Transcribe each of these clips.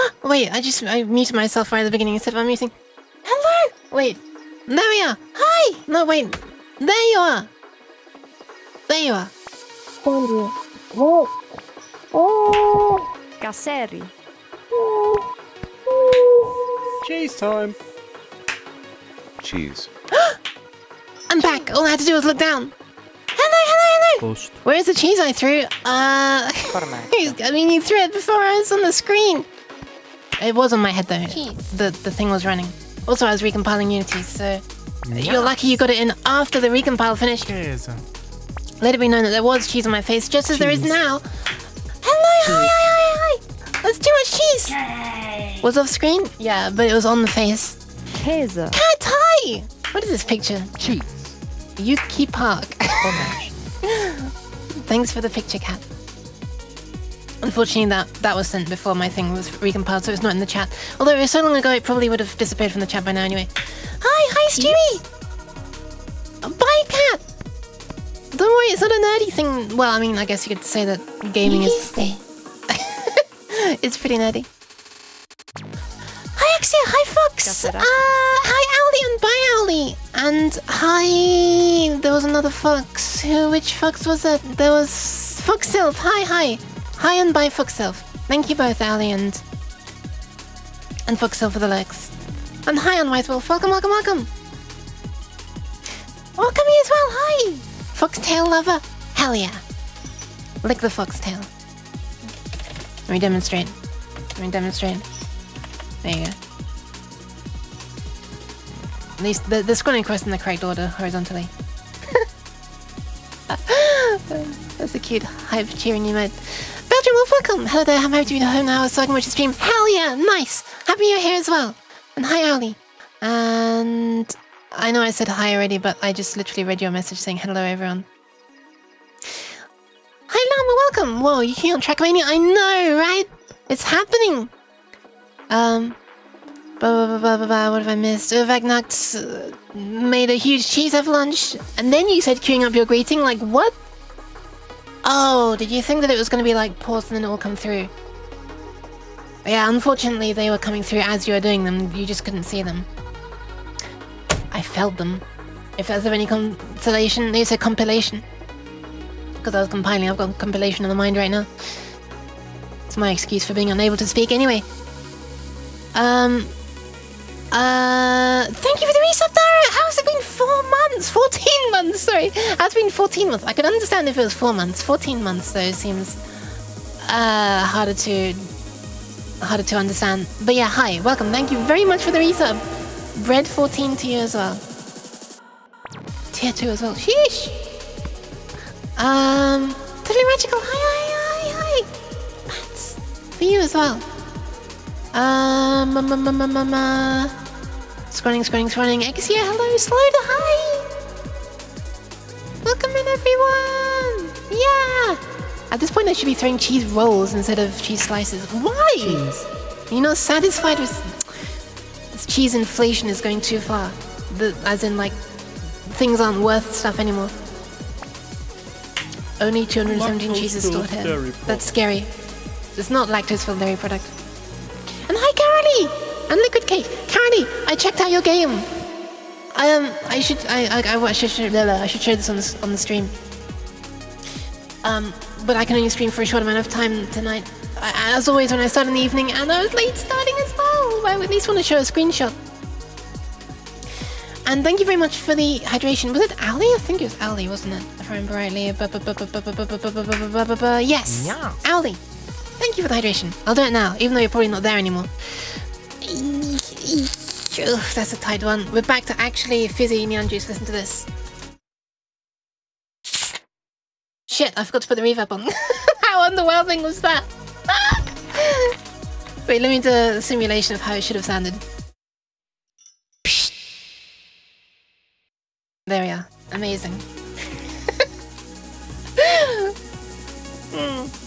Wait, I just I muted myself right at the beginning instead of unmuting. Hello! Wait. There we are. Hi! No, wait. There you are. There you are. Whoa. Oh. Casseri. Cheese time. Cheese. I'm back. All I had to do was look down. Hello, hello, hello. Post. Where's the cheese I threw? Uh, Formaggio. I mean, you threw it before I was on the screen. It was on my head though. The the thing was running. Also, I was recompiling Unity, so you're lucky you got it in after the recompile finished. Cheese. Let it be known that there was cheese on my face, just as there is now. Hello, hi, hi, hi, hi. That's too much cheese. Was off screen? Yeah, but it was on the face. Käse. Cat, hi. What is this picture? Cheese. Yuki Park. Fromage. Thanks for the picture, Cat. Unfortunately, that, that was sent before my thing was recompiled, so it's not in the chat. Although it was so long ago, it probably would have disappeared from the chat by now anyway. Hi, hi, Stewie! Bye, Cat! Don't worry, it's not a nerdy thing. Well, I mean, I guess you could say that gaming is... it's pretty nerdy. Hi, Axia! Hi, Fox! Uh, hi, Owly, and bye, Owly! And hi... There was another Fox. Who? Which Fox was it? There was... Fox Foxilf! Hi, hi! Hi and bye, Foxilf. Thank you both, Ali and... And Foxilf for the likes. And hi on White Wolf. Welcome, welcome, welcome! Welcome you as well, hi! Foxtail lover. Hell yeah. Lick the foxtail. Let me demonstrate. Let me demonstrate. There you go. At least the, the scrolling across in the correct order, horizontally. That's a cute hype cheering you made. Belgium Wolf, welcome! Hello there, I'm happy to be home now so I can watch the stream. Hell yeah, nice! Happy you're here as well. And hi, Ali. And I know I said hi already, but I just literally read your message saying hello, everyone. Hi, Llama, welcome! Whoa, you here on Trackmania? I know, right? It's happening! Um, blah, blah, blah, blah, blah, what have I missed? Vagnacht uh, made a huge cheese avalanche, and then you said queuing up your greeting, like, what? Oh, did you think that it was going to be like paused and then it will come through? Yeah, unfortunately they were coming through as you were doing them, you just couldn't see them. I felt them. If that's of any consolation, they said compilation. Because I was compiling, I've got compilation on the mind right now. It's my excuse for being unable to speak anyway. Um, uh, thank you for the resub, Dara. How's it been? Four months, fourteen months. Sorry, has been fourteen months. I could understand if it was four months. Fourteen months though seems uh harder to harder to understand. But yeah, hi, welcome. Thank you very much for the resub. Bread fourteen to you as well. Tier two as well. Sheesh. Um, totally magical. Hi, hi, hi, hi. That's for you as well. Um, um, um, um, um, um, uh, scrolling, scrolling, scrolling. Exia, hello, Slowda, hi! Welcome in, everyone! Yeah! At this point, I should be throwing cheese rolls instead of cheese slices. Why? Cheese. You're not satisfied with this cheese inflation is going too far. The, as in, like, things aren't worth stuff anymore. Only 217 cheeses stored here. That's scary. It's not lactose-filled dairy product. And Liquid Cake. Carney, I checked out your game. I um, I should, I, I, I should, should, I should share this on the, on the stream. Um, but I can only stream for a short amount of time tonight. I, as always, when I start in the evening, and I was late starting as well. I at least want to show a screenshot. And thank you very much for the hydration. Was it Ali? I think it was Ali, wasn't it? If I remember rightly. Yes. Yeah. Ali. Thank you for the hydration. I'll do it now, even though you're probably not there anymore. Ugh, that's a tight one. We're back to actually fizzy neon juice. Listen to this. Shit, I forgot to put the reverb on. how underwhelming was that? Wait, let me do a simulation of how it should have sounded. There we are. Amazing. Hmm.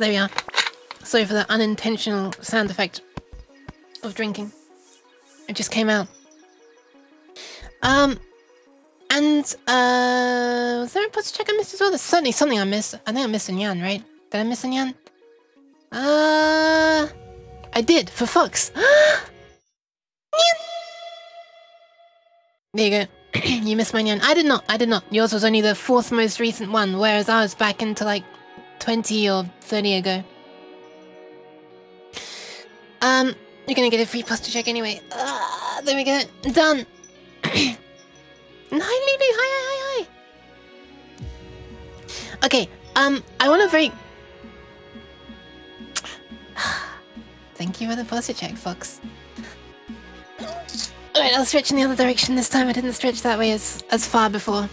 There we are. Sorry for the unintentional sound effect of drinking. It just came out. Um, and uh, was there a posture check I missed as well? There's certainly something I missed. I think I missed a Nyan, right? Did I miss a Nyan? Uh, I did for. Nyan. There you go. you missed my Nyan. I did not. I did not. Yours was only the fourth most recent one, whereas I was back into like 20 or 30 ago. Um, you're gonna get a free posture check anyway. Uh, there we go. Done. hi, Lulu. Hi, hi, hi, hi. Okay. Um, I want to very. Thank you for the posture check, Fox. Alright, I'll stretch in the other direction this time. I didn't stretch that way as as far before.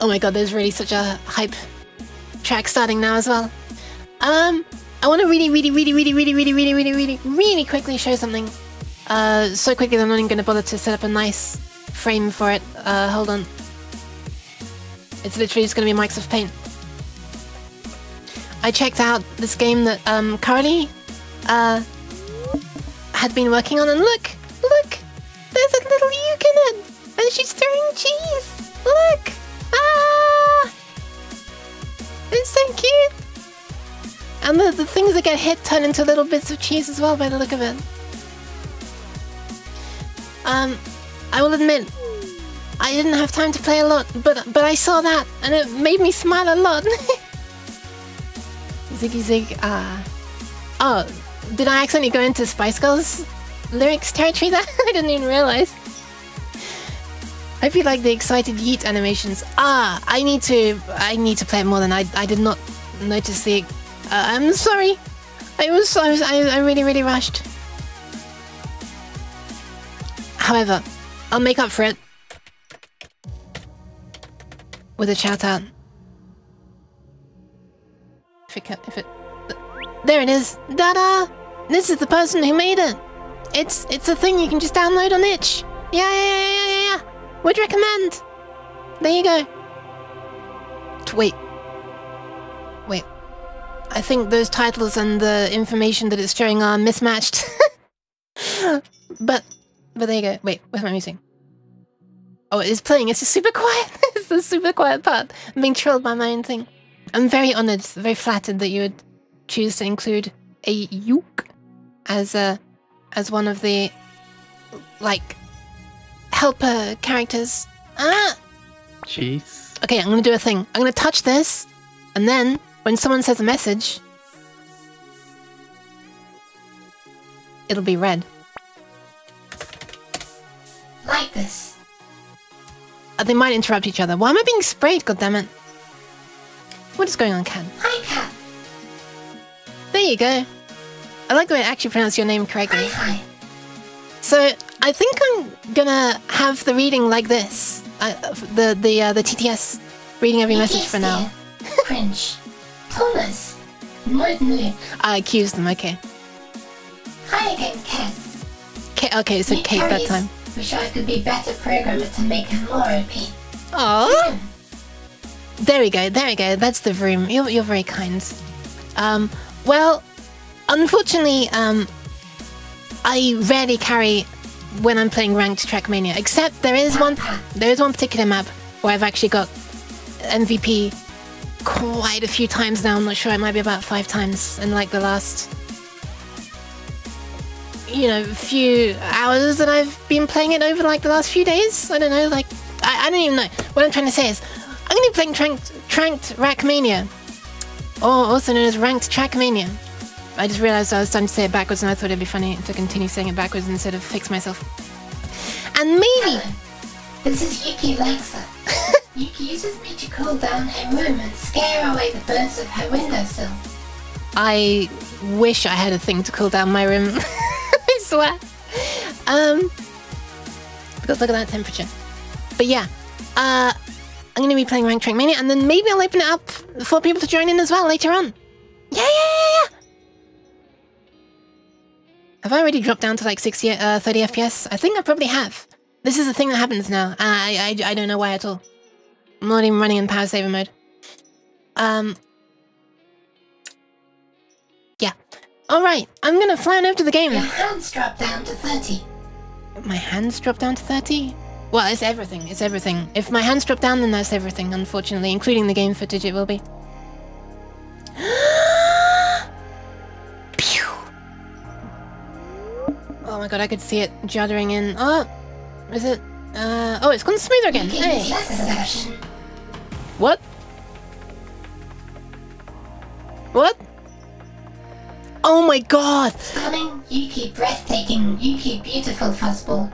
Oh my god, there's really such a hype track starting now as well. Um, I want to really, really, really, really, really, really, really, really, really, really quickly show something. Uh, so quickly that I'm not even going to bother to set up a nice frame for it. Uh, hold on. It's literally just going to be Microsoft Paint. I checked out this game that um, Carly uh, had been working on, and look, look, there's a little uke in it, and she's throwing cheese. Look, ah, it's so cute. And the, the things that get hit turn into little bits of cheese as well by the look of it. Um, I will admit, I didn't have time to play a lot, but but I saw that and it made me smile a lot. Ziggy Zig. Uh, oh, did I accidentally go into Spice Girls lyrics territory there? I didn't even realize. I feel like the excited yeet animations. Ah, I need to I need to play it more than I I did not notice the uh, I'm sorry. I was, I was, I, I really, really rushed. However, I'll make up for it with a shout out. If it, if it, there it is. Da-da! This is the person who made it. It's, it's a thing you can just download on itch. Yeah, yeah, yeah, yeah, yeah, yeah. Would recommend. There you go. Wait. Wait. I think those titles and the information that it's showing are mismatched. but, but there you go. Wait, where's my music? Oh, it is playing. It's just super quiet. it's the super quiet part. I'm being trolled by my own thing. I'm very honoured, very flattered that you would choose to include a uke as a as one of the like helper characters. Ah. Jeez. Okay, I'm gonna do a thing. I'm gonna touch this, and then when someone says a message, it'll be red. Like this. Uh, they might interrupt each other. Why am I being sprayed, goddammit? What is going on, Cat? Hi, Cat. There you go. I like the way I actually pronounce your name correctly. Hi, hi. So, I think I'm gonna have the reading like this. Uh, the the uh, the TTS reading every message for now. Cringe. Thomas. I accused them, okay. Hi again, Cat. Kate, okay, so Me Kate that time. Wish I could be better programmer to make him more OP. Oh, there we go, there we go. That's the room. You're you're very kind. Um, well, unfortunately, um, I rarely carry when I'm playing ranked Trackmania. Except there is one, there is one particular map where I've actually got MVP quite a few times now. I'm not sure. It might be about five times in like the last, you know, few hours that I've been playing it over like the last few days. I don't know. Like I, I don't even know. What I'm trying to say is, I'm gonna be playing Tranked, Tranked Rackmania, or also known as Ranked Trackmania. I just realized I was starting to say it backwards, and I thought it'd be funny to continue saying it backwards instead of fix myself. And maybe Hello. This is Yuki Lexa. Yuki uses me to cool down her room and scare away the birds of her windowsill. I wish I had a thing to cool down my room. I swear. Um, because look at that temperature. But yeah, uh, I'm gonna be playing Rank Trackmania, and then maybe I'll open it up for people to join in as well later on. Yeah, yeah, yeah, yeah. Have I already dropped down to like 60, uh, 30 FPS? I think I probably have. This is the thing that happens now. I, I, I don't know why at all. I'm not even running in power saver mode. Um, yeah. Alright, I'm gonna fly on over to the game. Your hands drop down to 30. My hands drop down to 30? Well, it's everything. It's everything. If my hands drop down, then that's everything, unfortunately, including the game footage it will be. Oh my god, I could see it juddering in. Oh, is it? Uh, oh, it's gone smoother again. Hey, what? What? Oh my god! Stunning, Yuki breathtaking, Yuki beautiful fuzzball.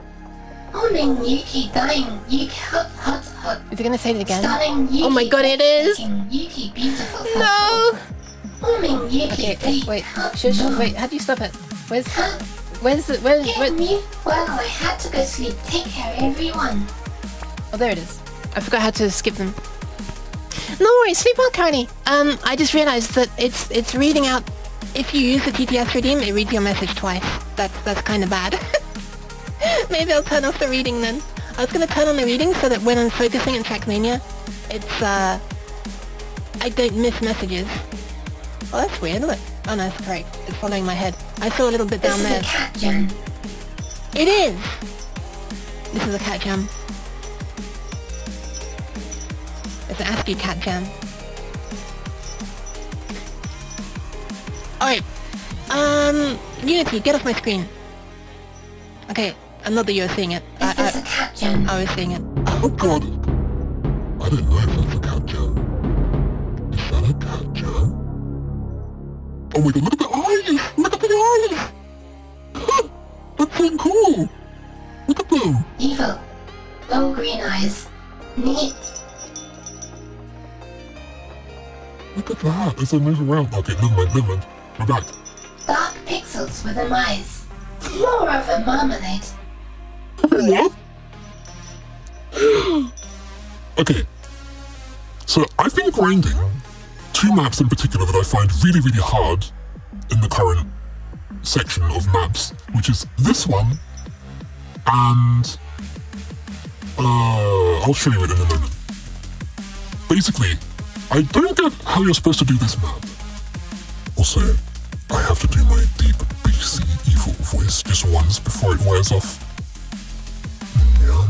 Morning, Yuki dying, Yuki hot, hot, hot. Is it gonna say it again? Stunning, Yuki Oh my god, it is! Yuki beautiful fuzzball. No! Morning, Yuki Okay, wait. hot, Shush, wait, how do you stop it? Where's, Where's the, where's, Get where, me? Well, I had to go sleep. Take care, everyone. Oh, there it is. I forgot how to skip them. No worries, sleep well, Carney. Um, I just realized that it's it's reading out. If you use the TTS redeem, it reads your message twice. That's that's kind of bad. Maybe I'll turn off the reading then. I was gonna turn on the reading so that when I'm focusing in Trackmania, it's uh, I don't miss messages. Oh, that's weird. Look. Oh no, it's correct. It's following my head. I saw a little bit This down is there. a cat jam. It is. This is a cat jam. It's an ASCII cat jam. Alright. Um, Unity, get off my screen. Okay, I'm not that you're seeing it. Is this I, a cat jam? I, I was seeing it. Oh god! I didn't know if that's a cat Oh my god, look at the eyes! Look at the eyes! that's so cool! Look at them! Evil. Long green eyes. Neat. Look at that, as I move around. Okay, never mind, never mind. We're back. Dark pixels with them eyes. More of a marmalade. What? okay. So I've been grinding two maps in particular that I find really, really hard in the current section of maps, which is this one and uh, I'll show you it in a moment. Basically, I don't get how you're supposed to do this map. Also, I have to do my deep BC evil voice just once before it wears off. Yum.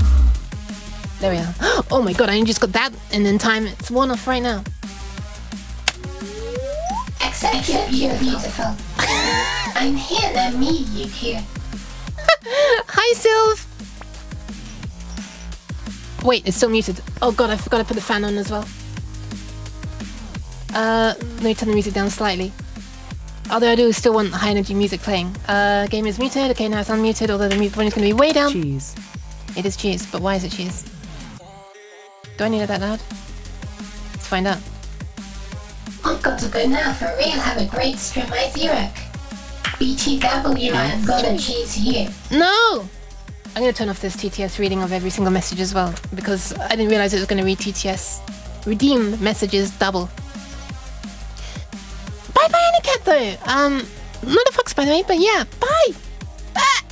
There we are. Oh my god, I just got that and in time. It's one off right now. Except you're beautiful. I'm here now, me, you here. Hi, Sylv! Wait, it's still muted. Oh god, I forgot to put the fan on as well. Uh, let me turn the music down slightly. Although I do still want the high energy music playing. Uh, game is muted. Okay, now it's unmuted, although the music volume is going to be way down. Cheese. It is cheese, but why is it cheese? Do I need it that loud? Let's find out. I've got to go now for real. Have a great stream, my zero. BTW, I'm gonna cheese you. No! I'm going to turn off this TTS reading of every single message as well, because I didn't realize it was going to read TTS. Redeem messages double. Bye bye, Anycat, though! Um, not a fox, by the way, but yeah, bye! Ah!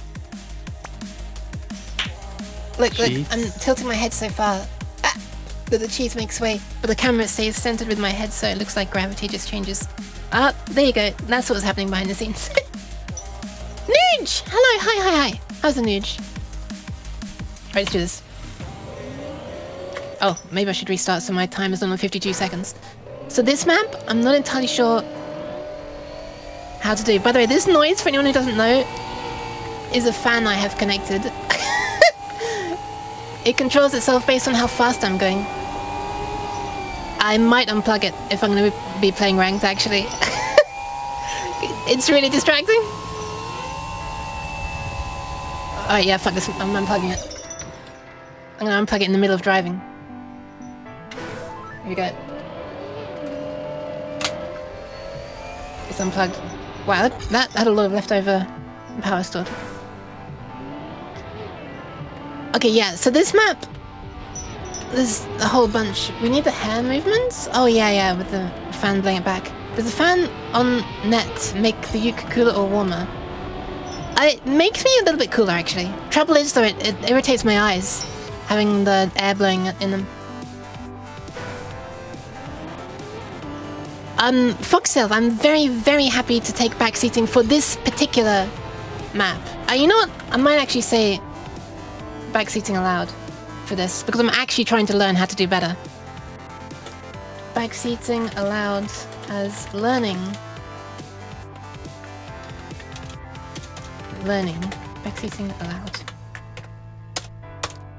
Look, look, I'm tilting my head so far that the cheese makes way, but the camera stays centered with my head, so it looks like gravity just changes. Ah, there you go. That's what was happening behind the scenes. Nuge! Hello, hi, hi, hi. How's the Nuge? Alright, let's do this. Oh, maybe I should restart so my time is on 52 seconds. So this map, I'm not entirely sure how to do. By the way, this noise, for anyone who doesn't know, is a fan I have connected. it controls itself based on how fast I'm going. I might unplug it if I'm going to be playing ranked, actually. it's really distracting. Alright, yeah, fuck this. I'm unplugging it. I'm gonna unplug it in the middle of driving. Here we go. It's unplugged. Wow, that, that had a lot of leftover power stored. Okay, yeah, so this map... There's a whole bunch. We need the hand movements? Oh, yeah, yeah, with the fan blowing it back. Does the fan on net make the uke cooler or warmer? It makes me a little bit cooler, actually. Trouble is, though, it, it irritates my eyes, having the air blowing in them. Um, Foxtail, I'm very, very happy to take back seating for this particular map. Uh, you know what? I might actually say back seating aloud. for this because I'm actually trying to learn how to do better. Backseating allowed as learning. Learning. Backseating allowed.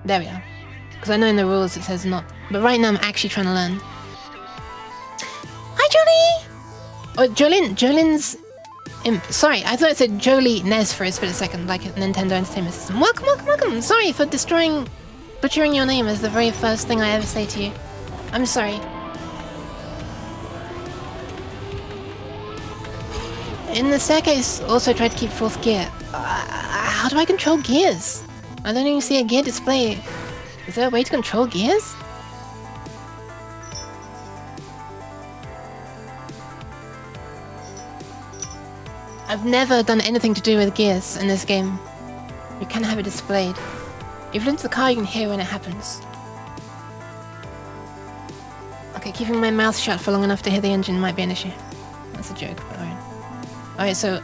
There we are. Because I know in the rules it says not. But right now I'm actually trying to learn. Hi, Jolie! Oh, Jolene, Jolene's Sorry, I thought it said Jolie Nez for a split second, like Nintendo Entertainment System. Welcome, welcome, welcome! Sorry for destroying, butchering your name as the very first thing I ever say to you. I'm sorry. In the staircase, also tried to keep fourth gear. Uh, how do I control gears? I don't even see a gear display. Is there a way to control gears? I've never done anything to do with gears in this game. You can have it displayed. If you into the car, you can hear when it happens. Okay, keeping my mouth shut for long enough to hear the engine might be an issue. That's a joke, but alright. Alright, so...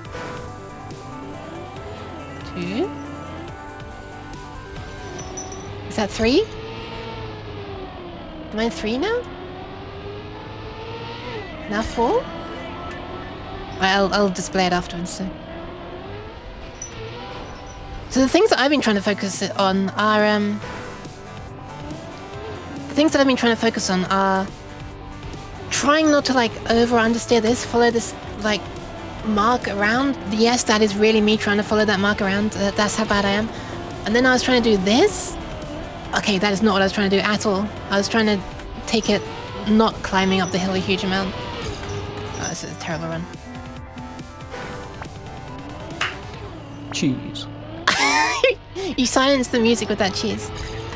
Two? Is that three? Am I three now? Now four? I'll, I'll display it afterwards, so... So the things that I've been trying to focus on are, um... The things that I've been trying to focus on are... Trying not to, like, over-understeer this, follow this, like, mark around. Yes, that is really me trying to follow that mark around. that's how bad I am. And then I was trying to do this. Okay, that is not what I was trying to do at all. I was trying to take it not climbing up the hill a huge amount. Oh, this is a terrible run. Cheese. you silenced the music with that cheese.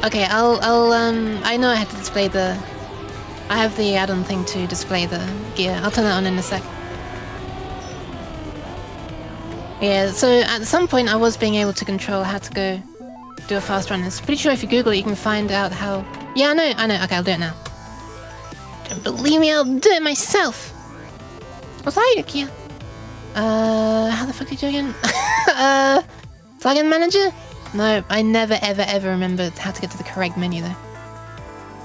Okay, I'll, I'll, um, I know I have to display the, I have the add-on thing to display the gear. I'll turn that on in a sec. Yeah, so at some point I was being able to control how to go do a fast run. It's pretty sure if you Google it, you can find out how... Yeah, I know, I know. Okay, I'll do it now. Don't believe me, I'll do it myself. What's that, Yukia? Uh, how the fuck did you again? uh, plugin manager? No, I never, ever, ever remember how to get to the correct menu though.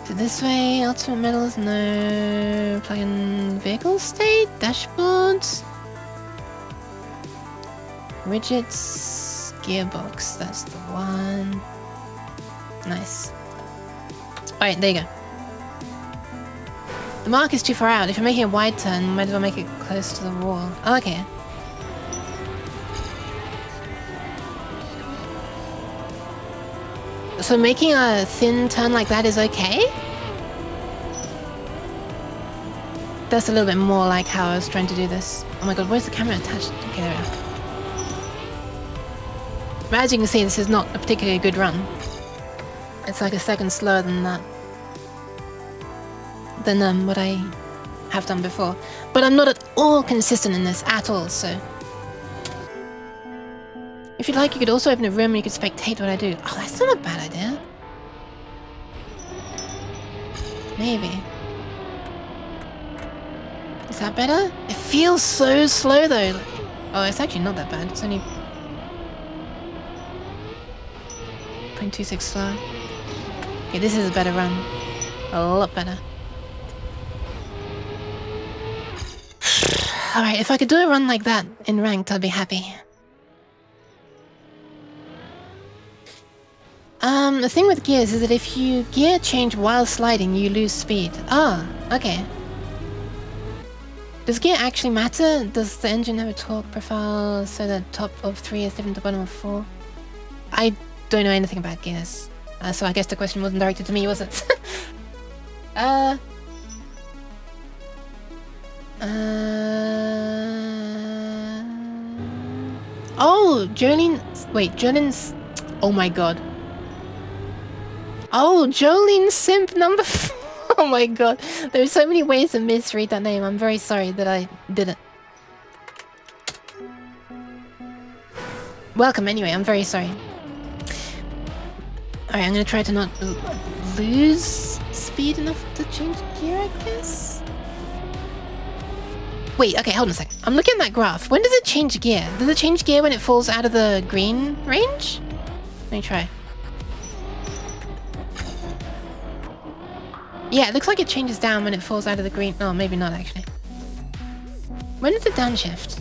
So this way, ultimate medals, no. Plugin vehicle state, dashboards. Widgets, gearbox, that's the one. Nice. Alright, there you go. The mark is too far out. If you're making a wide turn, might as well make it close to the wall. Oh, okay. So making a thin turn like that is okay? That's a little bit more like how I was trying to do this. Oh my god, where's the camera attached? Okay, there we are. As you can see, this is not a particularly good run. It's like a second slower than that. Than um, what I have done before. But I'm not at all consistent in this at all, so... If you'd like, you could also open a room and you could spectate what I do. Oh, that's not a bad idea. Maybe. Is that better? It feels so slow though. Oh, it's actually not that bad. It's only 0.26 slow. Okay, this is a better run. A lot better. Alright, if I could do a run like that in ranked, I'd be happy. Um, the thing with gears is that if you gear change while sliding, you lose speed. Ah, okay. Does gear actually matter? Does the engine have a torque profile so that top of 3 is different to bottom of 4? I don't know anything about gears. Uh, so I guess the question wasn't directed to me, was it? uh... Uh... Oh, Jolene... Wait, Jolene's... Oh my god. Oh, Jolene Simp number four. Oh my god. There's so many ways to misread that name. I'm very sorry that I didn't. Welcome anyway, I'm very sorry. Alright, I'm gonna try to not lose speed enough to change gear, I guess? Wait, okay, hold on a second. I'm looking at that graph. When does it change gear? Does it change gear when it falls out of the green range? Let me try. Yeah, it looks like it changes down when it falls out of the green. No, maybe not actually. When does it downshift?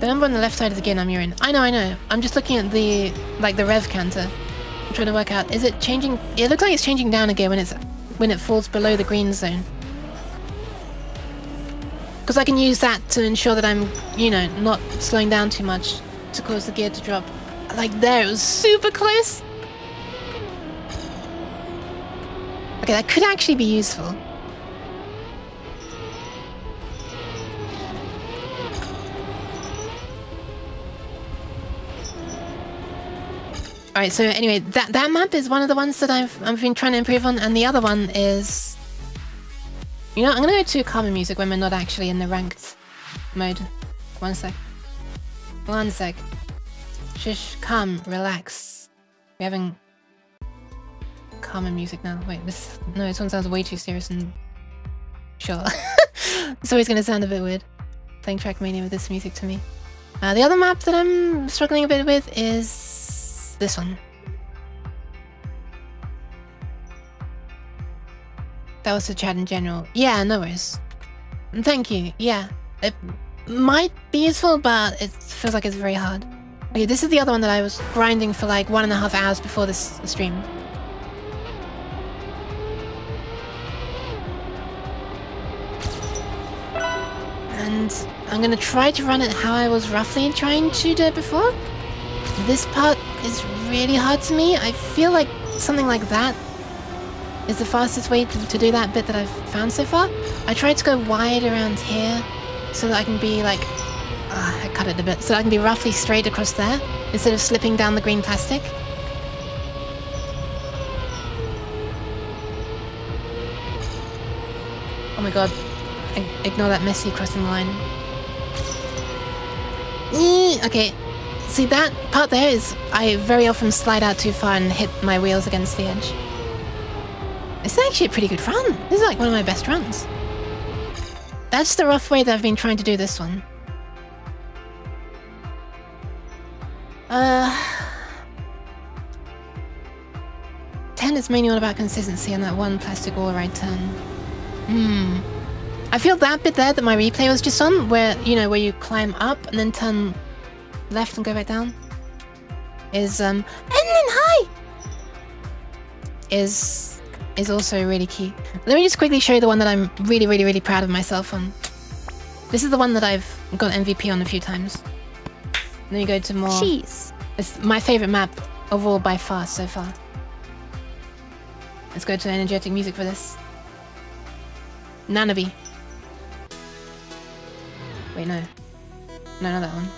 The number on the left side of the gear I'm in. I know, I know. I'm just looking at the like the rev counter. I'm trying to work out. Is it changing? It looks like it's changing down again when it's when it falls below the green zone. Because I can use that to ensure that I'm, you know, not slowing down too much to cause the gear to drop. Like there, it was super close. Okay, that could actually be useful. Alright, so anyway, that, that map is one of the ones that I've, I've been trying to improve on, and the other one is... You know, I'm gonna go to common music when we're not actually in the ranked mode. One sec. One sec. Shush, calm, relax. We're having common music now. Wait, this no, this one sounds way too serious and sure. it's always gonna sound a bit weird. Playing Trackmania with this music to me. Uh, the other map that I'm struggling a bit with is this one. That was the chat in general. Yeah, no worries. Thank you. Yeah, it might be useful, but it feels like it's very hard. Okay, this is the other one that I was grinding for like one and a half hours before this stream. And I'm gonna try to run it how I was roughly trying to do it before. This part is really hard to me. I feel like something like that is the fastest way to, do that bit that I've found so far. I tried to go wide around here so that I can be like... Uh, I cut it a bit. So that I can be roughly straight across there instead of slipping down the green plastic. Oh my god. Ignore that messy crossing line. Okay. See that part there is I very often slide out too far and hit my wheels against the edge. This is actually a pretty good run. This is like one of my best runs. That's the rough way that I've been trying to do this one. Uh... 10 is mainly all about consistency and that one plastic wall right turn. Hmm. I feel that bit there that my replay was just on, where, you know, where you climb up and then turn left and go back down, is, um, and then high! Is, is also really key. Let me just quickly show you the one that I'm really, really, really proud of myself on. This is the one that I've got MVP on a few times. Then you go to more... Jeez. It's my favorite map of all by far so far. Let's go to energetic music for this. Nanabe. Wait, no. No, not that one.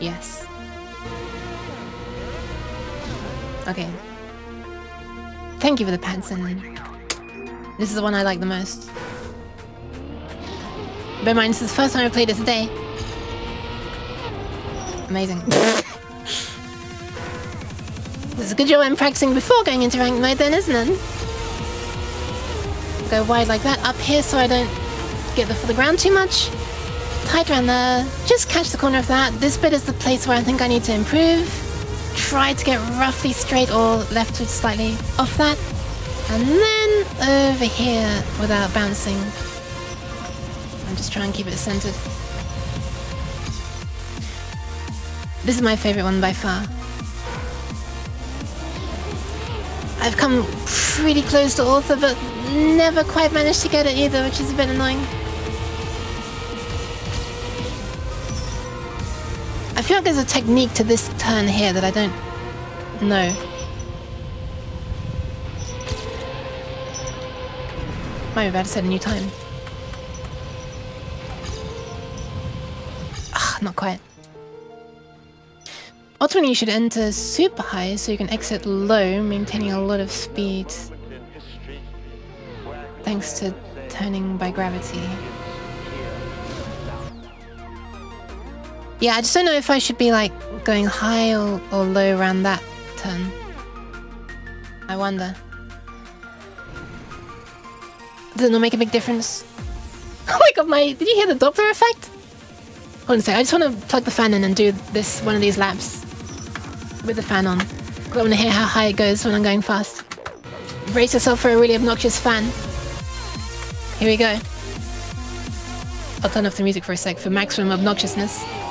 Yes. Okay. Thank you for the Padson. This is the one I like the most. Bear in mind, this is the first time I played it today. Amazing. It's a good job I'm practicing before going into ranked mode then, isn't it? Go wide like that, up here so I don't get the, for the ground too much. Tight around there, just catch the corner of that. This bit is the place where I think I need to improve. Try to get roughly straight or left slightly off that. And then over here without bouncing. I'm just trying to keep it centered. This is my favorite one by far. I've come pretty close to author, but never quite managed to get it either, which is a bit annoying. I feel like there's a technique to this turn here that I don't know. Might be about to set a new time. Ah, not quite. Ultimately, you should enter super high so you can exit low, maintaining a lot of speed. Thanks to turning by gravity. Yeah, I just don't know if I should be like going high or, or low around that turn. I wonder. Does it not make a big difference? Oh my god, my... Did you hear the Doppler effect? Hold on a sec, I just want to plug the fan in and do this one of these laps with the fan on. I want to hear how high it goes when I'm going fast. brace yourself for a really obnoxious fan. Here we go. I'll turn off the music for a sec for maximum obnoxiousness.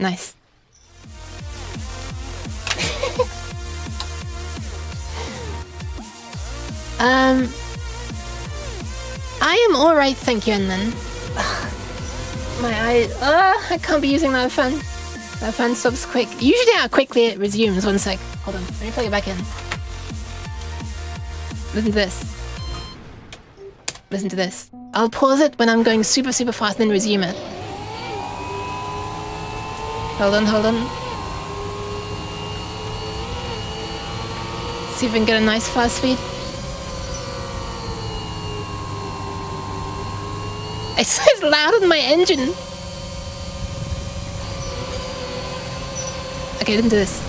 Nice. um, I am all right, thank you, and then my eye. Uh, I can't be using that fan. That fan stops quick. Usually, how quickly it resumes. One sec. Hold on. Let me plug it back in. Listen to this. Listen to this. I'll pause it when I'm going super, super fast, then resume it. Hold on, hold on. See if we can get a nice fast speed. It's loud on my engine. Okay, listen to this.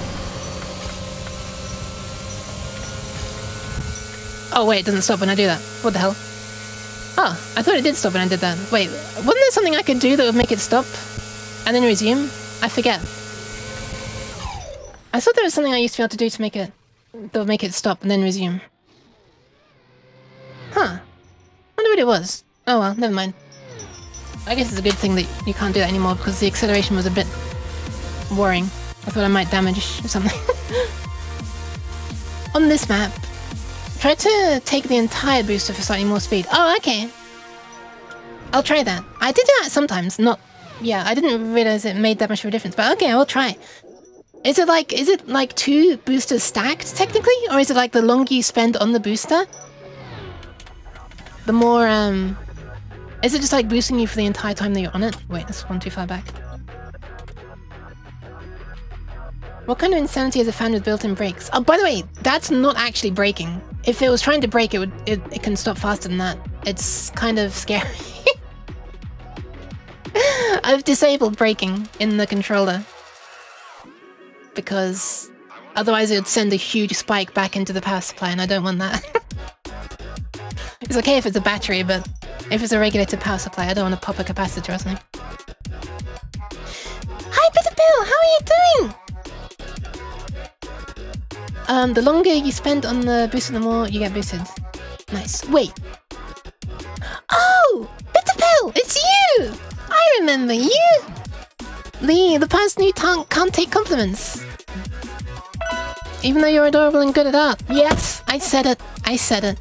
Oh wait, it doesn't stop when I do that. What the hell? Oh, I thought it did stop when I did that. Wait, wasn't there something I could do that would make it stop? And then resume? I forget. I thought there was something I used to be able to do to make it... would make it stop and then resume. Huh. wonder what it was. Oh well, never mind. I guess it's a good thing that you can't do that anymore because the acceleration was a bit worrying. I thought I might damage something. On this map, try to take the entire booster for slightly more speed. Oh, okay. I'll try that. I did that sometimes, not... Yeah, I didn't realize it made that much of a difference, but okay, I'll try. Is it like, is it like two boosters stacked, technically? Or is it like the longer you spend on the booster, the more, um... Is it just like boosting you for the entire time that you're on it? Wait, that's one too far back. What kind of insanity is a fan with built-in brakes? Oh, by the way, that's not actually braking. If it was trying to brake, it would it, it can stop faster than that. It's kind of scary. I've disabled braking in the controller because otherwise it would send a huge spike back into the power supply and I don't want that. it's okay if it's a battery, but if it's a regulated power supply, I don't want to pop a capacitor or something. Hi, Bitter Bill! How are you doing? Um, the longer you spend on the booster, the more you get boosted. Nice. Wait. Oh! Bitter Bill! It's you! I remember you! Lee, the person who can't, can't take compliments. Even though you're adorable and good at art. Yes, I said it. I said it.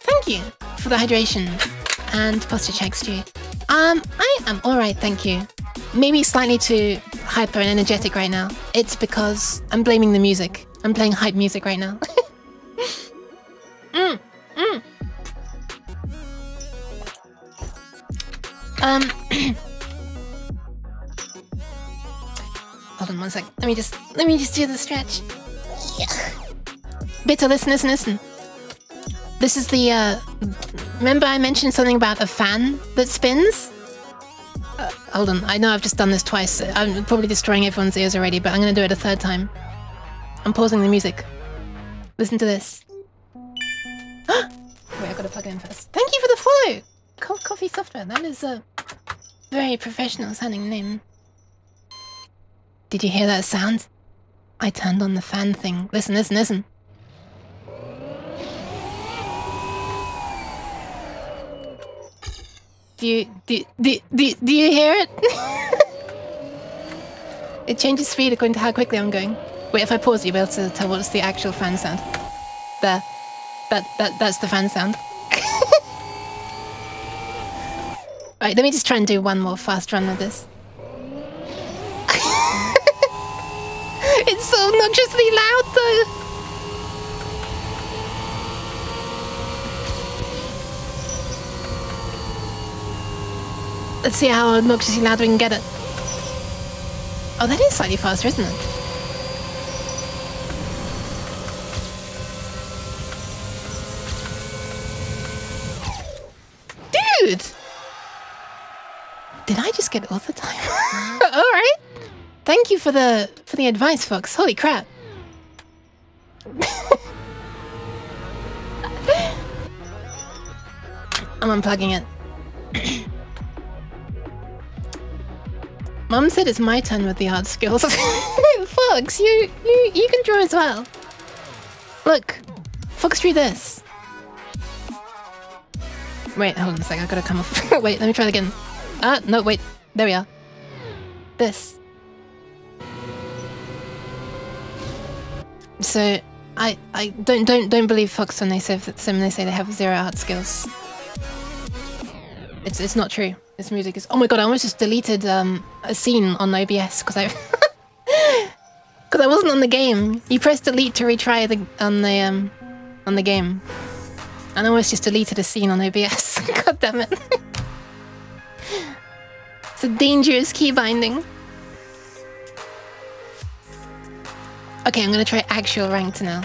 Thank you for the hydration and posture checks too. Um, I am alright, thank you. Maybe slightly too hyper and energetic right now. It's because I'm blaming the music. I'm playing hype music right now. mm, mm. Um, hold on one sec. Let me just let me just do the stretch. Yeah. Bitter, listen, listen, listen. This is the uh. Remember, I mentioned something about a fan that spins. Uh, hold on, I know I've just done this twice. I'm probably destroying everyone's ears already, but I'm gonna do it a third time. I'm pausing the music. Listen to this. Wait, I've gotta plug it in first. Thank you for the follow! Co coffee software, that is a very professional sounding name. Did you hear that sound? I turned on the fan thing. Listen, listen, listen. Do you do do do, do you hear it? it changes speed according to how quickly I'm going. Wait, if I pause, you'll be able to tell what's the actual fan sound. There. That that that's the fan sound. right, let me just try and do one more fast run with this. it's so obnoxiously loud though. Let's see how obnoxiously loud we can get it. Oh, that is slightly faster, isn't it? Did I just get author time? Alright. Thank you for the for the advice, Fox. Holy crap. I'm unplugging it. Mum said it's my turn with the art skills. Fox, you, you you can draw as well. Look, Fox drew this. Wait, hold on a sec. I gotta come off. wait, let me try it again. Ah, no, wait. There we are. This. So, I I don't don't don't believe Fox when they say when they say they have zero art skills. It's it's not true. This music is. Oh my god! I almost just deleted um, a scene on OBS because I because I wasn't on the game. You press delete to retry the on the um on the game, and I almost just deleted a scene on OBS. god damn it! A dangerous key binding. Okay, I'm gonna try actual ranked now.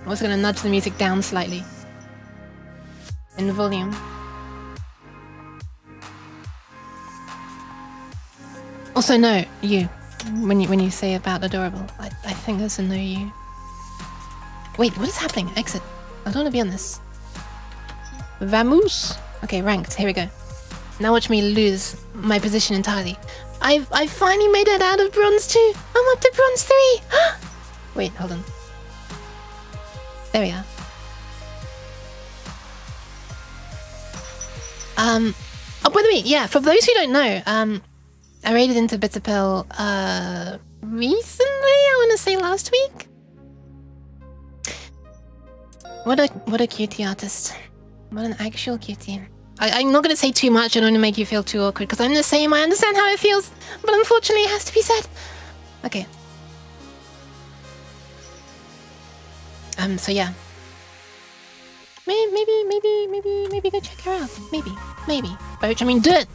I'm also gonna nudge the music down slightly in volume. Also, no, you. When you when you say about adorable, I, I think there's a no you. Wait, what is happening? Exit. I don't want to be on this. Vamoose. Okay, ranked. Here we go. Now watch me lose my position entirely. I've I finally made it out of bronze two. I'm up to bronze three. Wait, hold on. There we are. Um. Oh, by the way, yeah. For those who don't know, um, I raided into Bitterpill uh recently, I wanna say last week. What a what a cutie artist. What an actual cutie. I, am not gonna say too much, I don't wanna make you feel too awkward, because I'm the same, I understand how it feels, but unfortunately it has to be said. Okay. Um, so yeah. Maybe, maybe, maybe, maybe, maybe go check her out. Maybe, maybe. Boach, I mean, do it!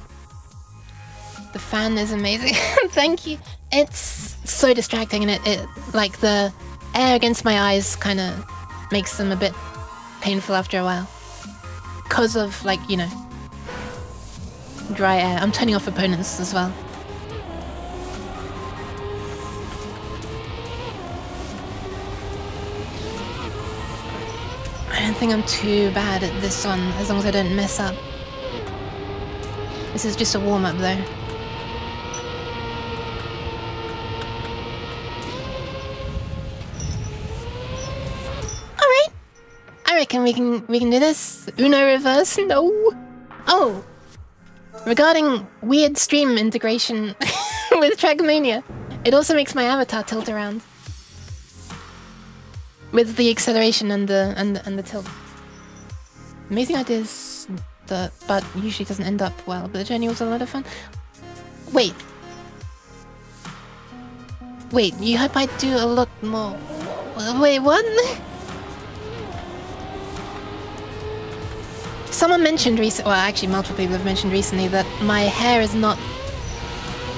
The fan is amazing. Thank you. It's so distracting and it, it like the air against my eyes kind of makes them a bit painful after a while. Because of like, you know, dry air. I'm turning off opponents as well. I don't think I'm too bad at this one, as long as I don't mess up. This is just a warm-up though. I reckon we can we can do this. Uno reverse, no. Oh, regarding weird stream integration with Trackmania, it also makes my avatar tilt around with the acceleration and the and the, and the tilt. Amazing ideas, the but usually doesn't end up well. But the journey was a lot of fun. Wait, wait. You hope I do a lot more. Wait, what? Someone mentioned recently, well, actually, multiple people have mentioned recently that my hair is not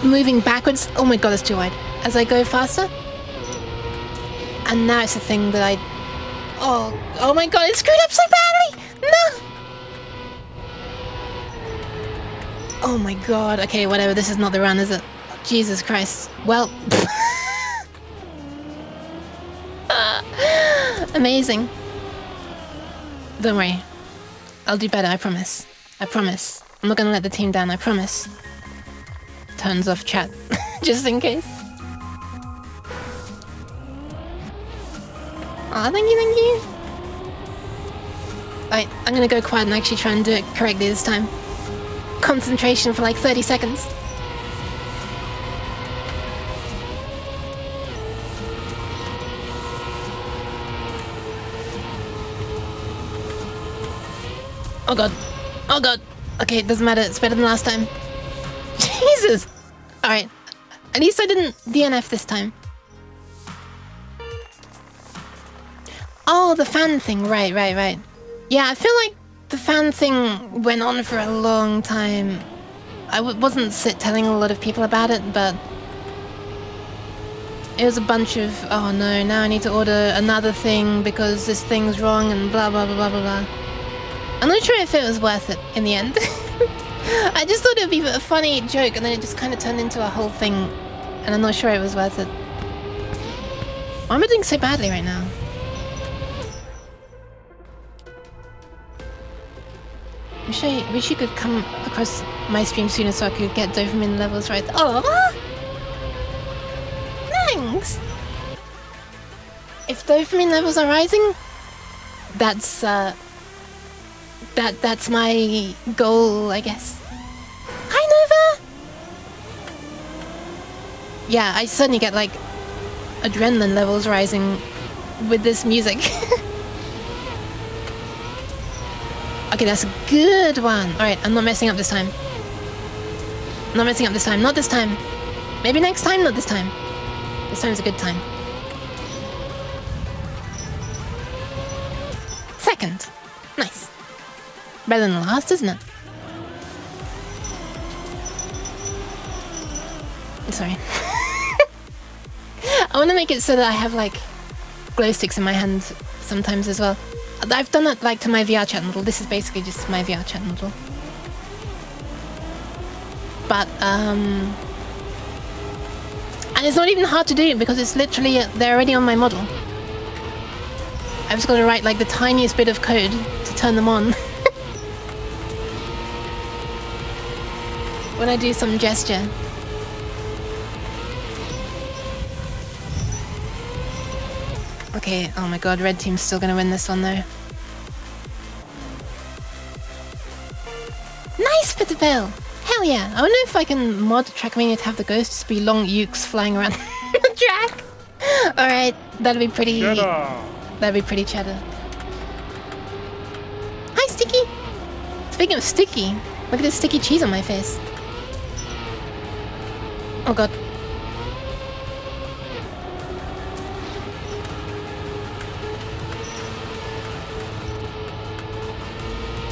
moving backwards. Oh my god, it's too wide. As I go faster. And now it's a thing that I. Oh, oh my god, it screwed up so badly! No! Oh my god. Okay, whatever. This is not the run, is it? Jesus Christ. Well. Amazing. Don't worry. I'll do better, I promise. I promise. I'm not gonna let the team down, I promise. Turns off chat, just in case. Aw, thank you, thank you. Alright, I'm gonna go quiet and actually try and do it correctly this time. Concentration for like 30 seconds. Oh god. Oh god. Okay, it doesn't matter. It's better than last time. Jesus! Alright. At least I didn't DNF this time. Oh, the fan thing. Right, right, right. Yeah, I feel like the fan thing went on for a long time. I w wasn't sit telling a lot of people about it, but it was a bunch of, oh no, now I need to order another thing because this thing's wrong and blah blah blah blah blah blah. I'm not sure if it was worth it in the end. I just thought it would be a funny joke, and then it just kind of turned into a whole thing, and I'm not sure it was worth it. Why am I doing so badly right now? Wish I wish you could come across my stream sooner so I could get dopamine levels right. Oh, thanks. If dopamine levels are rising, that's uh, that that's my goal, I guess. Hi uh. Nova. Yeah, I suddenly get like adrenaline levels rising with this music. okay, that's a good one. All right, I'm not messing up this time. Not messing up this time. Not this time. Maybe next time. Not this time. This time is a good time. Second. Better than the last, isn't it? Sorry. I want to make it so that I have like glow sticks in my hand sometimes as well. I've done that like to my VR chat model. This is basically just my VR chat model. But um, and it's not even hard to do because it's literally they're already on my model. I've just got to write like the tiniest bit of code to turn them on. when I do some gesture. Okay, oh my god, red team's still gonna win this one though. Nice, Peterbill! Hell yeah! I wonder if I can mod Trackmania to have the ghosts be long ukes flying around the track. Alright, that'd be pretty... Cheddar. That'd be pretty cheddar. Hi, Sticky! Speaking of sticky, look at this sticky cheese on my face. Oh god.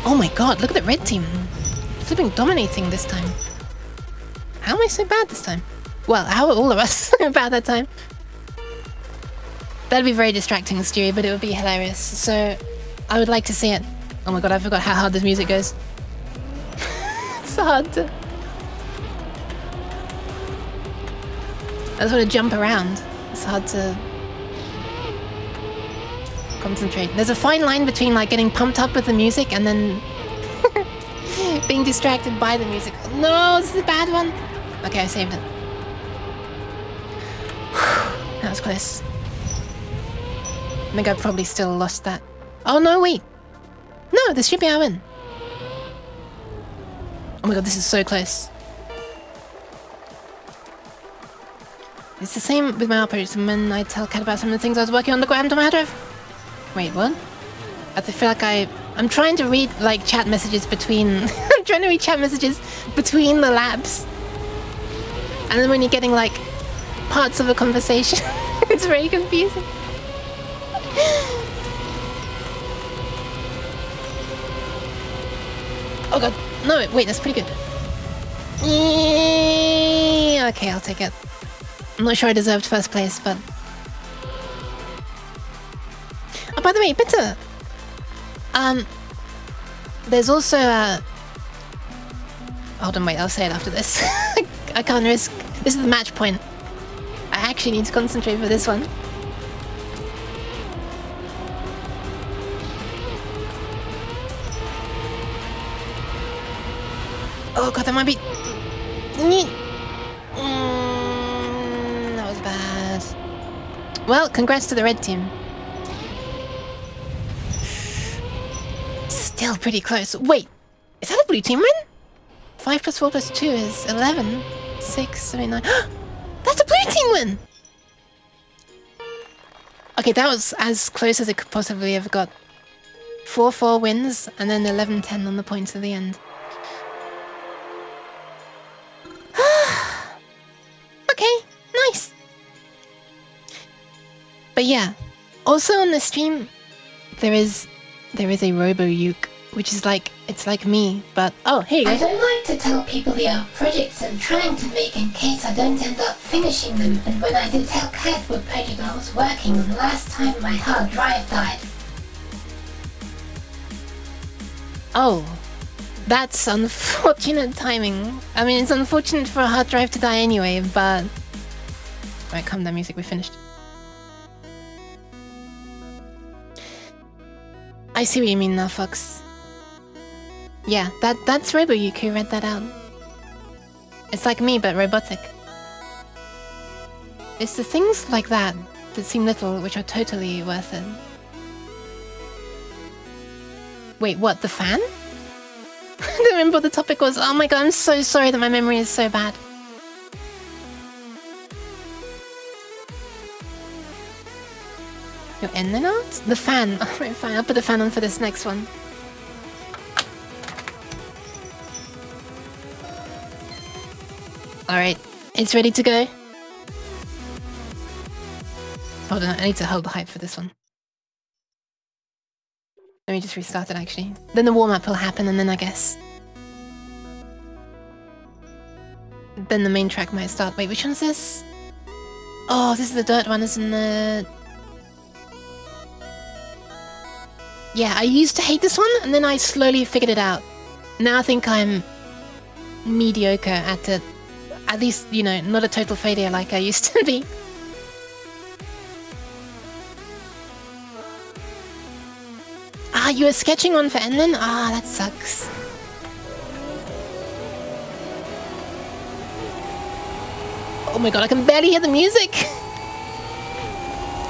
Oh my god, look at the red team. Flipping dominating this time. How am I so bad this time? Well, how are all of us bad that time? That'd be very distracting, Stewie, but it would be hilarious. So, I would like to see it. Oh my god, I forgot how hard this music goes. it's hard to... I want to jump around. It's hard to concentrate. There's a fine line between like getting pumped up with the music and then being distracted by the music. No, this is a bad one. Okay, I saved it. that was close. I think I probably still lost that. Oh no, wait. No, this should be our win. Oh my god, this is so close. It's the same with my operators when I tell Kat about some of the things I was working on the Grand Hard Drive. Wait, what? I feel like I... I'm trying to read, like, chat messages between... I'm trying to read chat messages between the labs. And then when you're getting, like, parts of a conversation, it's very confusing. Oh god. No, wait, that's pretty good. Okay, I'll take it. I'm not sure I deserved first place, but... Oh, by the way, Bitter! Um... There's also a... Hold on, wait, I'll say it after this. I can't risk... This is the match point. I actually need to concentrate for this one. Oh god, that might be... Well, congrats to the red team. Still pretty close. Wait, is that a blue team win? 5 plus 4 plus 2 is 11. 6, 7, 9. That's a blue team win! Okay, that was as close as it could possibly have got. 4-4 wins, and then 11-10 on the points at the end. okay, nice. But yeah, also on the stream, there is there is a Robo Uke, which is like it's like me, but oh hey. I don't like to tell people the projects I'm trying to make in case I don't end up finishing them. And when I did tell Kat what project I was working on last time, my hard drive died. Oh, That's unfortunate timing. I mean, it's unfortunate for a hard drive to die anyway, but... Alright, calm down music, we finished. I see what you mean now, Fox. Yeah, that that's Robo-Yuku, read that out. It's like me, but robotic. It's the things like that that seem little which are totally worth it. Wait, what, the fan? I don't remember what the topic was. Oh my god, I'm so sorry that my memory is so bad. You're in the notes? The fan. Alright, fine. I'll put the fan on for this next one. Alright, it's ready to go. Hold on, I need to hold the hype for this one. Let me just restart it actually. Then the warm-up will happen and then I guess... Then the main track might start. Wait, which one's this? Oh, this is the dirt one, isn't it? Yeah, I used to hate this one, and then I slowly figured it out. Now I think I'm mediocre at it. At least, you know, not a total failure like I used to be. Ah, you were sketching one for Enlin? Ah, that sucks. Oh my god, I can barely hear the music!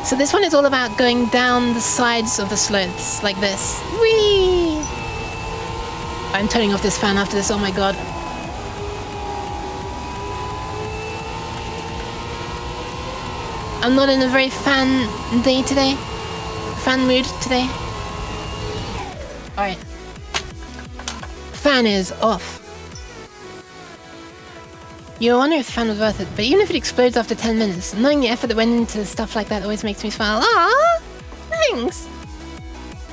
So this one is all about going down the sides of the slopes, like this. Whee! I'm turning off this fan after this, oh my god. I'm not in a very fan day today. Fan mood today. Alright. Fan is off. You wonder if the fun was worth it, but even if it explodes after 10 minutes, knowing the effort that went into stuff like that always makes me smile. Ah, thanks!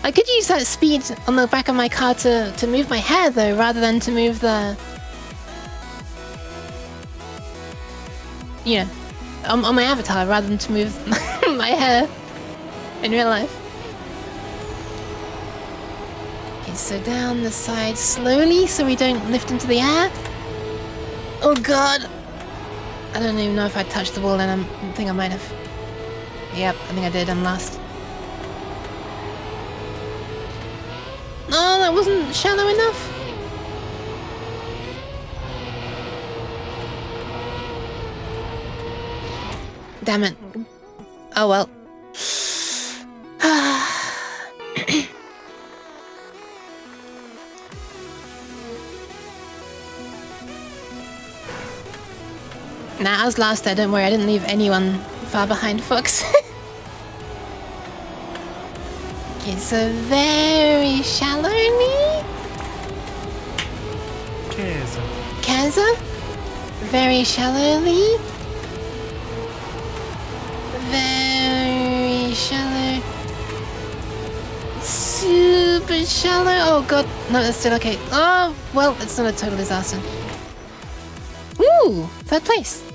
I could use that speed on the back of my car to, to move my hair though, rather than to move the... You know, on, on my avatar, rather than to move my hair in real life. Okay, so down the side slowly so we don't lift into the air. Oh god! I don't even know if I touched the wall and I think I might have. Yep, I think I did, I'm lost. No, that wasn't shallow enough. Damn it. Oh well. Ah. Nah, I was last there, don't worry, I didn't leave anyone far behind, Fox. okay, so very shallowly. Kaza. Kaza? Very shallowly. Very shallow. Super shallow. Oh god, no, that's still okay. Oh, well, it's not a total disaster. Ooh, third place.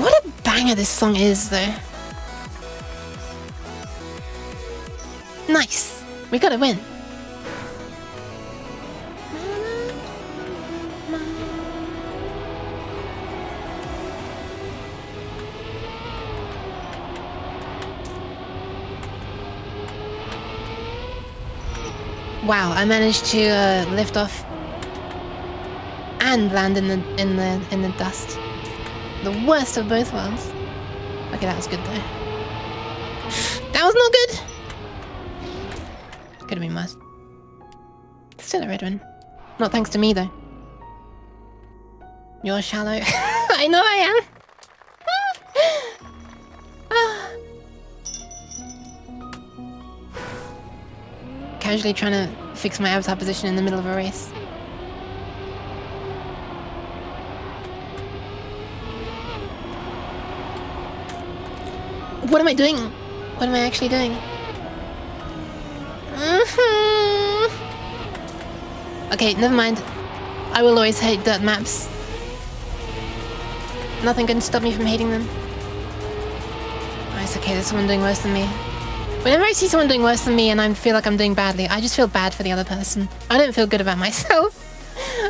What a banger this song is, though. Nice. We gotta win. Wow, I managed to uh, lift off and land in the in the in the dust. The worst of both worlds. Okay, that was good though. That was not good. Could have been worse. Still a red one. Not thanks to me though. You're shallow. I know I am. Casually trying to fix my avatar position in the middle of a race. What am I doing? What am I actually doing? Mhm. Okay, never mind. I will always hate dirt maps. Nothing can stop me from hating them. Oh, it's okay, there's someone doing worse than me. Whenever I see someone doing worse than me and I feel like I'm doing badly, I just feel bad for the other person. I don't feel good about myself.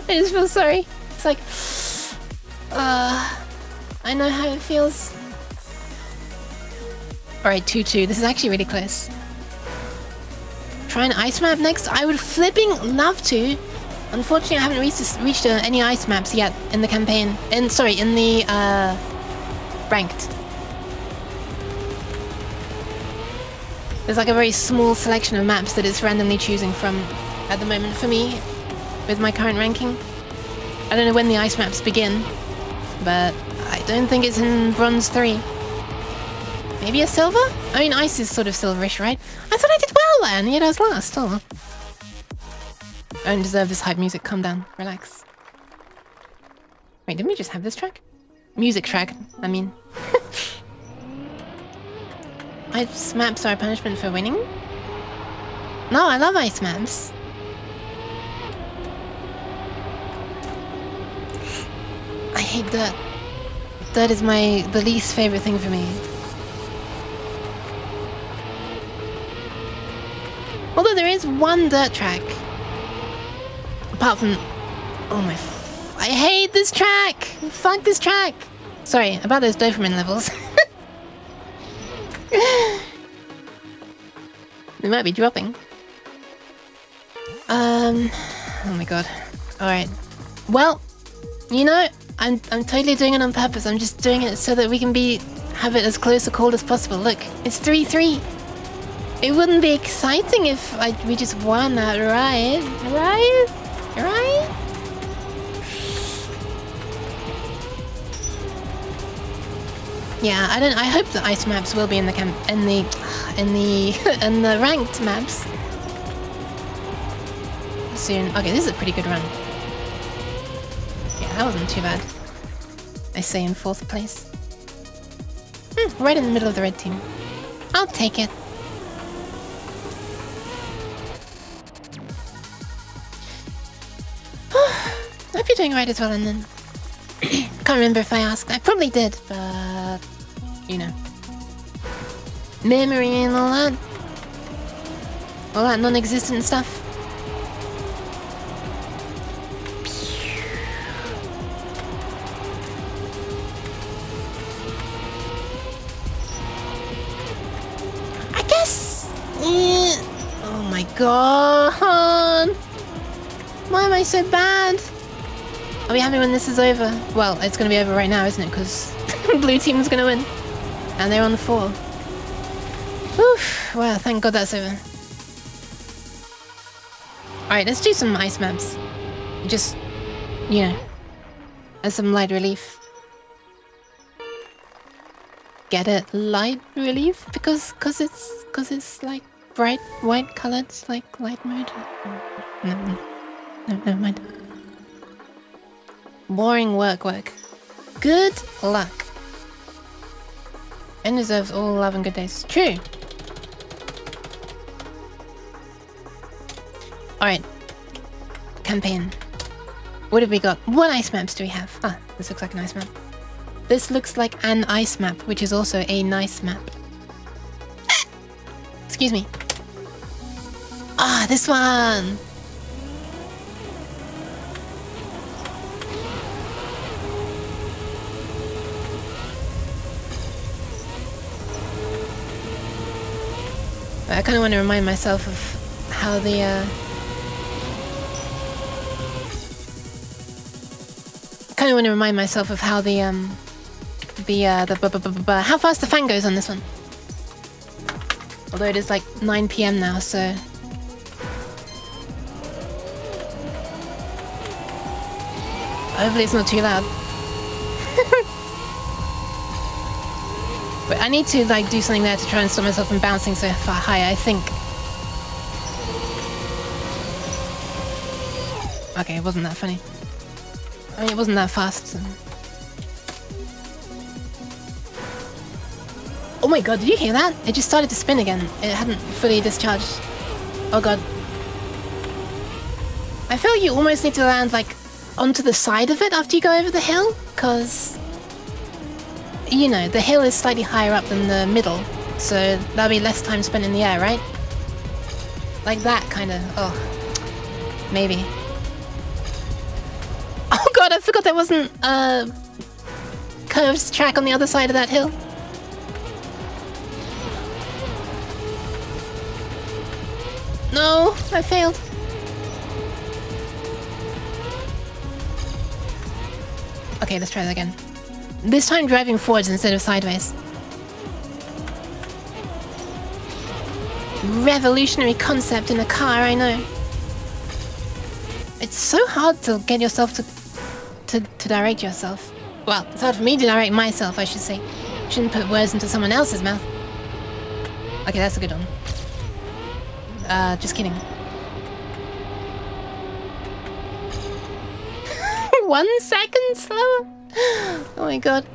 I just feel sorry. It's like, uh, I know how it feels. Alright, 2-2. This is actually really close. Try an ice map next? I would flipping love to. Unfortunately, I haven't reached, reached uh, any ice maps yet in the campaign. In Sorry, in the, uh, ranked. There's like a very small selection of maps that it's randomly choosing from at the moment for me with my current ranking. I don't know when the ice maps begin, but I don't think it's in bronze 3. Maybe a silver? I mean, ice is sort of silverish, right? I thought I did well then, yet I was last. Oh. I don't deserve this hype music. Calm down. Relax. Wait, didn't we just have this track? Music track, I mean. Ice maps are a punishment for winning? No, I love ice maps. I hate dirt. Dirt is my the least favorite thing for me. Although there is one dirt track. Apart from... Oh my... I hate this track! Fuck this track! Sorry, about those Dopamine levels. they might be dropping. Um... Oh my god. Alright. Well, you know, I'm, I'm totally doing it on purpose. I'm just doing it so that we can be... Have it as close to cold as possible. Look, it's 3-3. It wouldn't be exciting if I, we just won that, right? Right? Right? Yeah, I don't. I hope the ice maps will be in the camp, in the, in the, in the ranked maps soon. Okay, this is a pretty good run. Yeah, that wasn't too bad. I say in fourth place. Hmm, right in the middle of the red team. I'll take it. Hope you're doing right as well, and then can't remember if I asked. I probably did, but you know, memory and all that, all that non-existent stuff. I guess. eh, Oh my god. Why am I so bad? Are we happy when this is over? Well, it's going to be over right now, isn't it? Because blue team's going to win. And they're on the four. Oof. Well, thank god that's over. Alright, let's do some ice maps. Just, you know, as some light relief. Get it? Light relief? Because cause it's, cause it's like bright white colored, like light mode. No, no, never mind. Boring work work. Good luck. And deserves all love and good days. True. Alright. Campaign. What have we got? What ice maps do we have? Ah, this looks like an ice map. This looks like an ice map, which is also a nice map. Excuse me. Ah, this one! But I kind of want to remind myself of how the uh, kind of want to remind myself of how the um the uh the bu- bu- bu- bu- how fast the fan goes on this one. Although it is like 9 p.m. now, so hopefully it's not too loud. But I need to like do something there to try and stop myself from bouncing so far high, I think. Okay, it wasn't that funny. I mean, it wasn't that fast. so- Oh my god, did you hear that? It just started to spin again. It hadn't fully discharged. Oh god. I feel you almost need to land like onto the side of it after you go over the hill, because you know, the hill is slightly higher up than the middle, so that'll be less time spent in the air, right? Like that kind of. Oh, maybe. Oh god, I forgot there wasn't a curved track on the other side of that hill. No, I failed. Okay, let's try that again. This time driving forwards instead of sideways. Revolutionary concept in a car, I know. It's so hard to get yourself to, to, to direct yourself. Well, it's hard for me to direct myself, I should say. Shouldn't put words into someone else's mouth. Okay, that's a good one. Uh, just kidding. one second slower? Oh my god.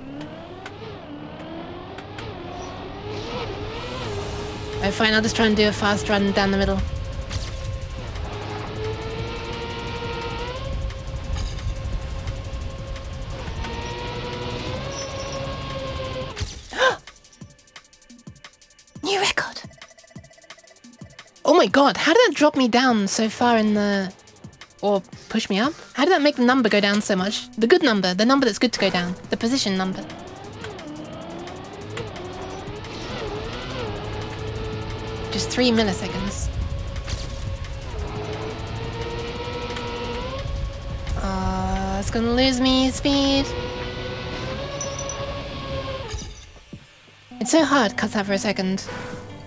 Alright, fine, I'll just try and do a fast run down the middle. New record! Oh my god, how did that drop me down so far in the... Or push me up? How did that make the number go down so much? The good number, the number that's good to go down. The position number. Just three milliseconds. Uh, it's gonna lose me speed. It's so hard, cuts out for a second.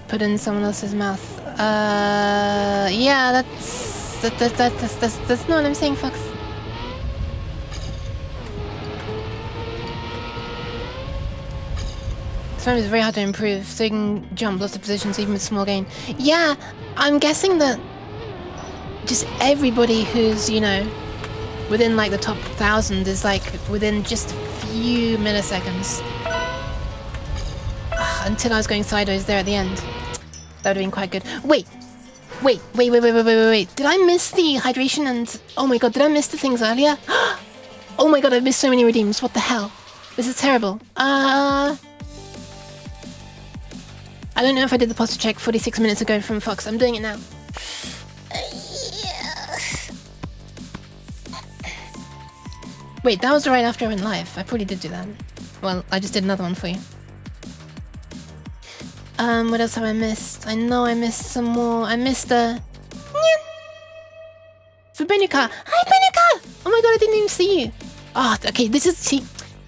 Put in someone else's mouth. Uh, yeah, that's that, that, that, that's, that's, that's not what I'm saying, Fox. Sometimes it's very hard to improve, so you can jump lots of positions even with small gain. Yeah, I'm guessing that just everybody who's, you know, within like the top thousand is like within just a few milliseconds. Ah, Until I was going sideways there at the end. That would have been quite good. Wait, wait, wait, wait, wait, wait, wait, wait. Did I miss the hydration and... Oh my god, did I miss the things earlier? oh my god, I've missed so many redeems. What the hell? This is terrible. Uh... I don't know if I did the posture check 46 minutes ago from Fox. I'm doing it now. Wait, that was the right after I went live. I probably did do that. Well, I just did another one for you. Um, what else have I missed? I know I missed some more. I missed the... For Benuka! Hi, Benuka! Oh my god, I didn't even see you. Oh, okay, this is... See,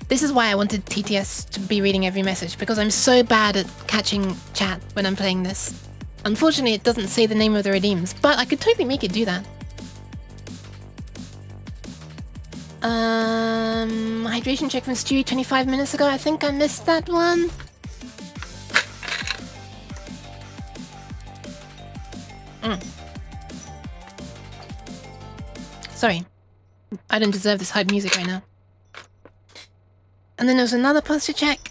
this is why I wanted TTS to be reading every message, because I'm so bad at catching chat when I'm playing this. Unfortunately, it doesn't say the name of the redeems, but I could totally make it do that. Um, hydration check from Stewie 25 minutes ago. I think I missed that one. Mm. Sorry. I don't deserve this hype music right now. And then there was another posture check.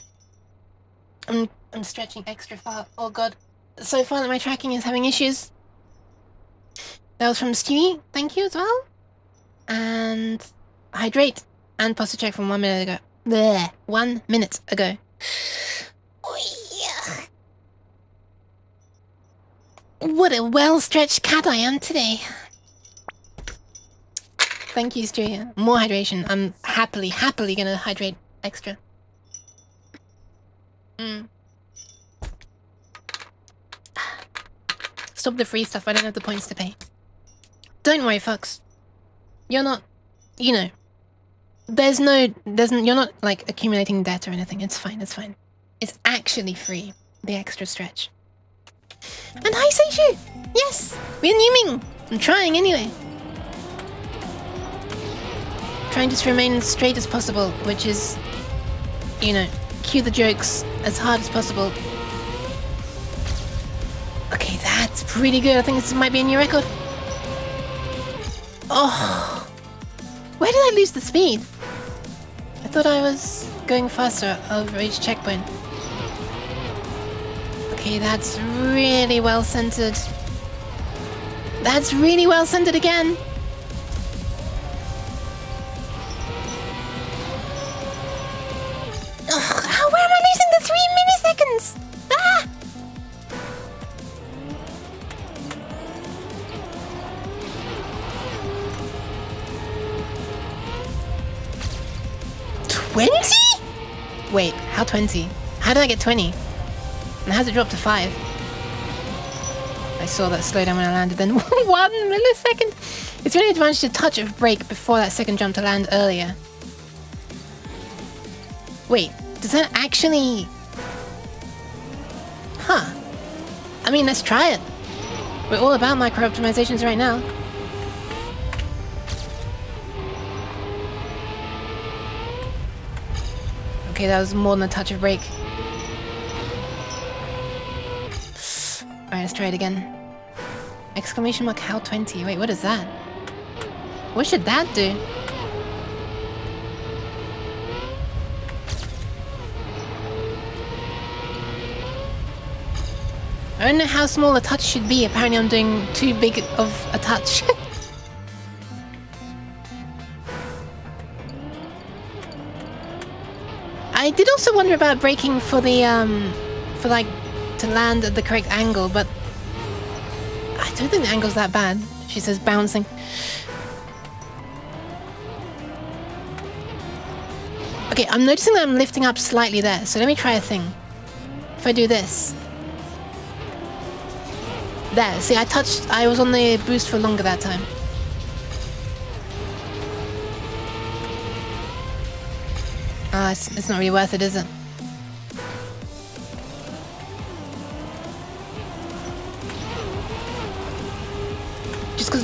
I'm, I'm stretching extra far. Oh god. So far that my tracking is having issues. That was from Stewie. Thank you as well. And hydrate. And posture check from one minute ago. There. One minute ago. Oh, yeah. What a well-stretched cat I am today. Thank you, Stewie. More hydration. I'm happily, happily gonna hydrate extra. Mm. Stop the free stuff, I don't have the points to pay. Don't worry, folks. You're not, you know, there's no, there's, you're not like accumulating debt or anything. It's fine, it's fine. It's actually free, the extra stretch. And hi, Seishu! Yes, we're nyooming. I'm trying anyway. Trying to remain as straight as possible, which is, you know, cue the jokes as hard as possible. Okay, that's pretty good. I think this might be a new record. Oh, where did I lose the speed? I thought I was going faster over each checkpoint. Okay, that's really well centered. That's really well centered again. Ugh, how am I losing the three milliseconds? Ah! Twenty? Wait, how twenty? How did I get twenty? And it dropped to 5? I saw that slow down when I landed then. One millisecond! It's really advantage to touch of brake before that second jump to land earlier. Wait, does that actually... Huh. I mean, let's try it. We're all about micro optimizations right now. Okay, that was more than a touch of brake. Let's try it again. Exclamation mark how 20. Wait, what is that? What should that do? I don't know how small a touch should be. Apparently I'm doing too big of a touch. I did also wonder about braking for the, um, for like, to land at the correct angle, but I don't think the angle's that bad. She says bouncing. Okay, I'm noticing that I'm lifting up slightly there, so let me try a thing. If I do this. There, see I touched, I was on the boost for longer that time. Ah, it's, it's not really worth it, is it?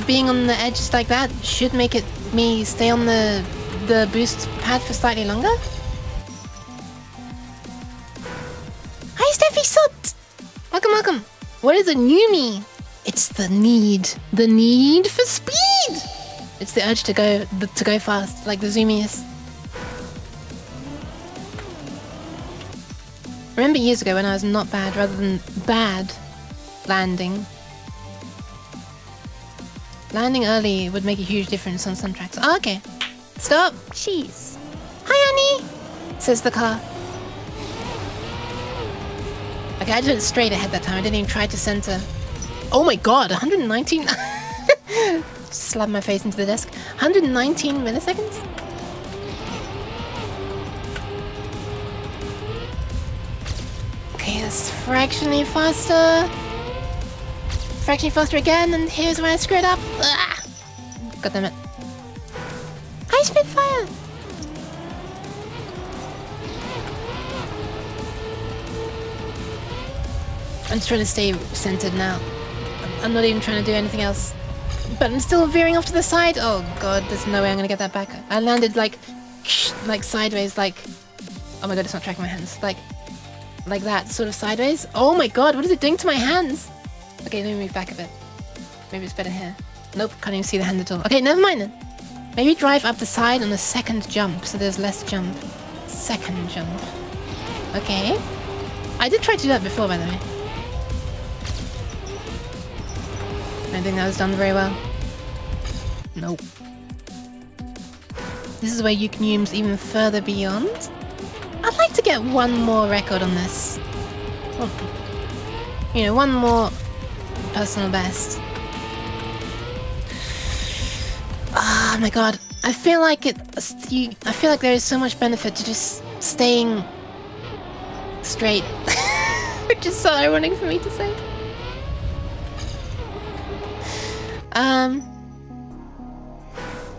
Being on the edge like that should make it me stay on the the boost pad for slightly longer? Hi Steffi Sut! Welcome, welcome! What is a nyoomie? It's the need. The need for speed! It's the urge to go to go fast, like the zoomiest. Remember years ago when I was not bad rather than bad landing. Landing early would make a huge difference on some tracks. Oh, okay. Stop. Cheese. Hi, honey, says the car. Okay, I did it straight ahead that time. I didn't even try to center. Oh my god, 119. Slap my face into the desk. 119 milliseconds? Okay, that's fractionally faster. Fractionally faster again, and here's where I screwed up. God damn it. Hi, Spitfire! I'm just trying to stay centered now. I'm- I'm not even trying to do anything else. But I'm still veering off to the side. Oh god, there's no way I'm gonna get that back. I landed like, like sideways, like, oh my god, it's not tracking my hands. Like, like that, sort of sideways. Oh my god, what is it doing to my hands? Okay, let me move back a bit. Maybe it's better here. Nope, can't even see the hand at all. Okay, never mind then. Maybe drive up the side on the second jump, so there's less jump. Second jump. Okay. I did try to do that before, by the way. I think that was done very well. Nope. This is where you can use even further beyond. I'd like to get one more record on this. Well, You know, one more personal best. Oh my god. I feel like it. I feel like there is so much benefit to just staying straight. Which is so ironic for me to say. Um.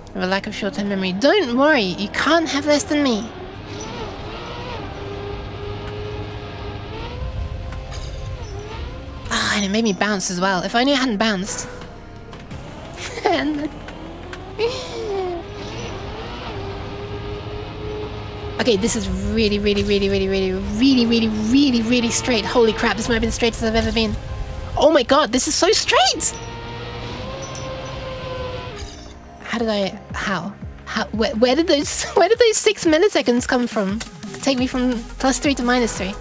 I have a lack of short-term memory. Don't worry, you can't have less than me. And it made me bounce as well. If only I hadn't bounced. And- okay, this is really, really, really, really, really, really, really, really, really straight. Holy crap, this might be the straightest I've ever been. Oh my god, this is so straight! How did I... How? How? Where, where did those... Where did those six milliseconds come from? To take me from plus three to minus three?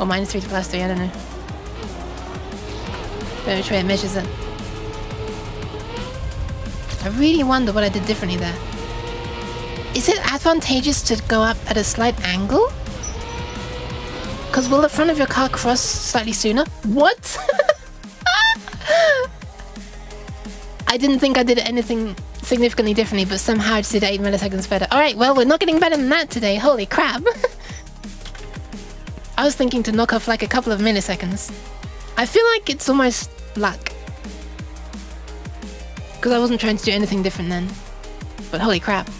Or minus three to plus three, I don't know. Which way it measures it. I really wonder what I did differently there. Is it advantageous to go up at a slight angle? Because will the front of your car cross slightly sooner? What? I didn't think I did anything significantly differently, but somehow just did 8 milliseconds better. Alright, well, we're not getting better than that today. Holy crap. I was thinking to knock off like a couple of milliseconds. I feel like it's almost luck. Because I wasn't trying to do anything different then. But holy crap.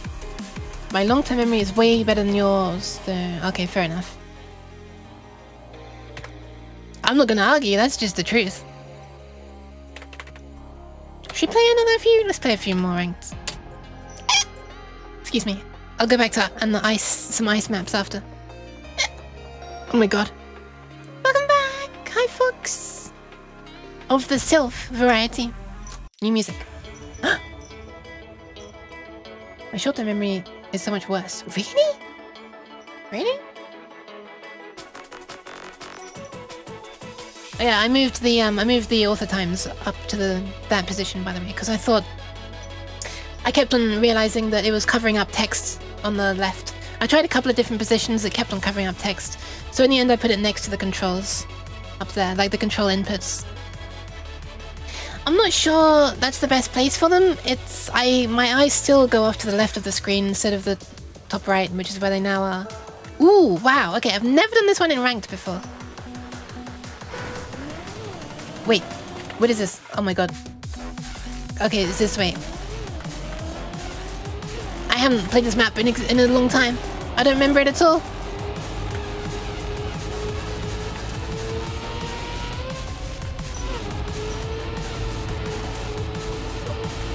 My long-term memory is way better than yours. Okay, fair enough. I'm not gonna argue, that's just the truth. Should we play another few? Let's play a few more ranked. Excuse me. I'll go back to and the ice, some ice maps after. Oh my god. Welcome back! Hi, folks! Of the Sylph variety. New music. My short-term memory is so much worse. Really? Really? Oh, yeah, I moved the um, I moved the author times up to the that position by the way because I thought I kept on realizing that it was covering up text on the left. I tried a couple of different positions that kept on covering up text, so in the end I put it next to the controls up there, like the control inputs. I'm not sure that's the best place for them. It's I my eyes still go off to the left of the screen instead of the top right, which is where they now are. Ooh, wow. Okay, I've never done this one in ranked before. Wait, what is this? Oh my god. Okay, it's this way. I haven't played this map in, in a long time. I don't remember it at all.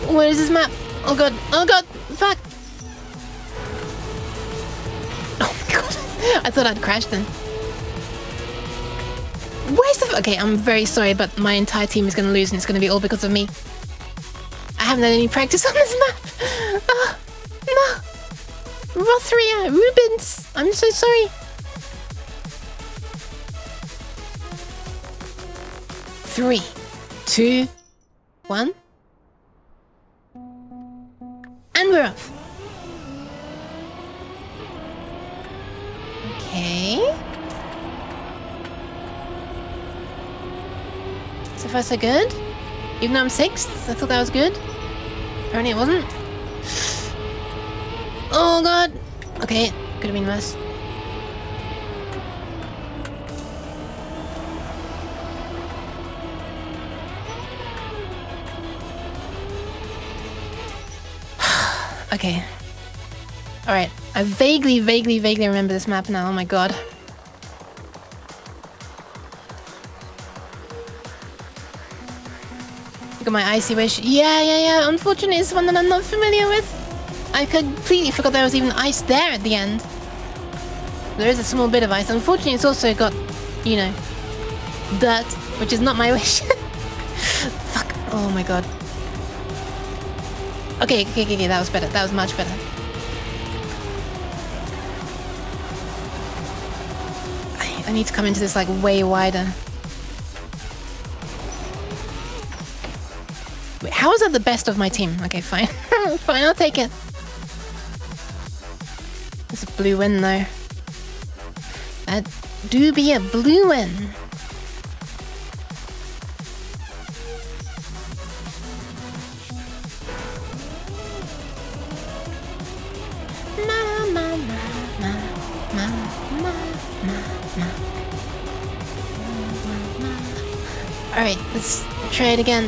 Where is this map? Oh god, oh god, fuck! Oh my god, I thought I'd crashed then. Where's the... Okay, I'm very sorry, but my entire team is going to lose and it's going to be all because of me. I haven't had any practice on this map. Ah, oh, no. Rothria, Rubens, I'm so sorry. Three, two, one. And we're off. Okay. So far so good. Even though I'm sixth, I thought that was good. Apparently it wasn't. Oh god! Okay, could have been worse. Okay. Alright, I vaguely, vaguely, vaguely remember this map now, oh my god. Look at my icy wish. Yeah, yeah, yeah. Unfortunately, it's one that I'm not familiar with. I completely forgot there was even ice there at the end. There is a small bit of ice. Unfortunately, it's also got, you know, dirt, which is not my wish. Fuck. Oh my god. Okay, okay, okay, that was better. That was much better. I, I need to come into this like way wider. Wait, how is that the best of my team? Okay, fine. fine, I'll take it. It's a blue win though. That do be a blue win. Try it again.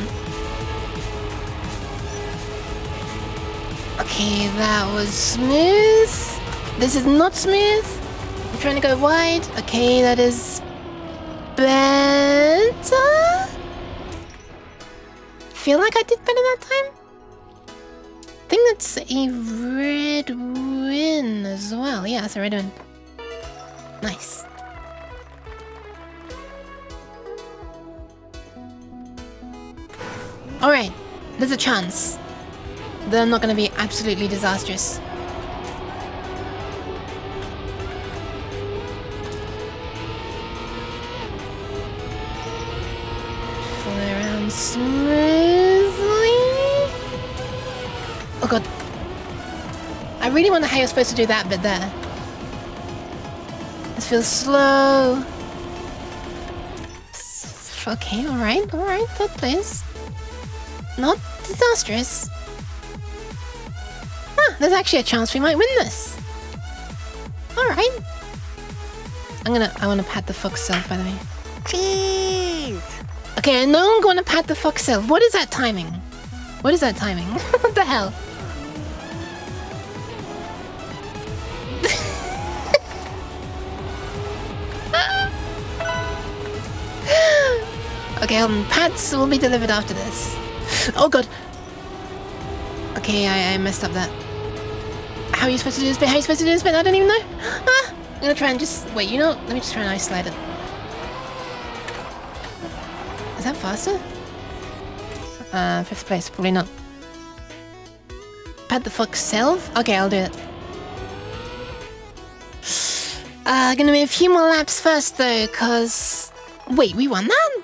Okay, that was smooth. This is not smooth. I'm trying to go wide. Okay, that is better. Feel like I did better that time. I think that's a red win as well. Yeah, that's a red win. Nice. Alright, there's a chance. They're not going to be absolutely disastrous. Fly around smoothly. Oh god. I really wonder how you're supposed to do that bit there. This feels slow. Okay, alright, alright, that plays. Not disastrous. there's actually a chance we might win this. Alright. I'm gonna, I wanna pat the Fox Sylph, by the way. Cheese! Okay, I know I'm gonna pat the Fox Sylph. What is that timing? What is that timing? what the hell? okay, um, pats will be delivered after this. Oh god. Okay, I, I messed up that. How are you supposed to do this bit? How are you supposed to do this bit? I don't even know. Ah, I'm gonna try and just wait. You know, let me just try and isolate it. Is that faster? Uh, fifth place, probably not. Pat the fuck self? Okay, I'll do it. Uh, gonna be a few more laps first though, cause... Wait, we won that?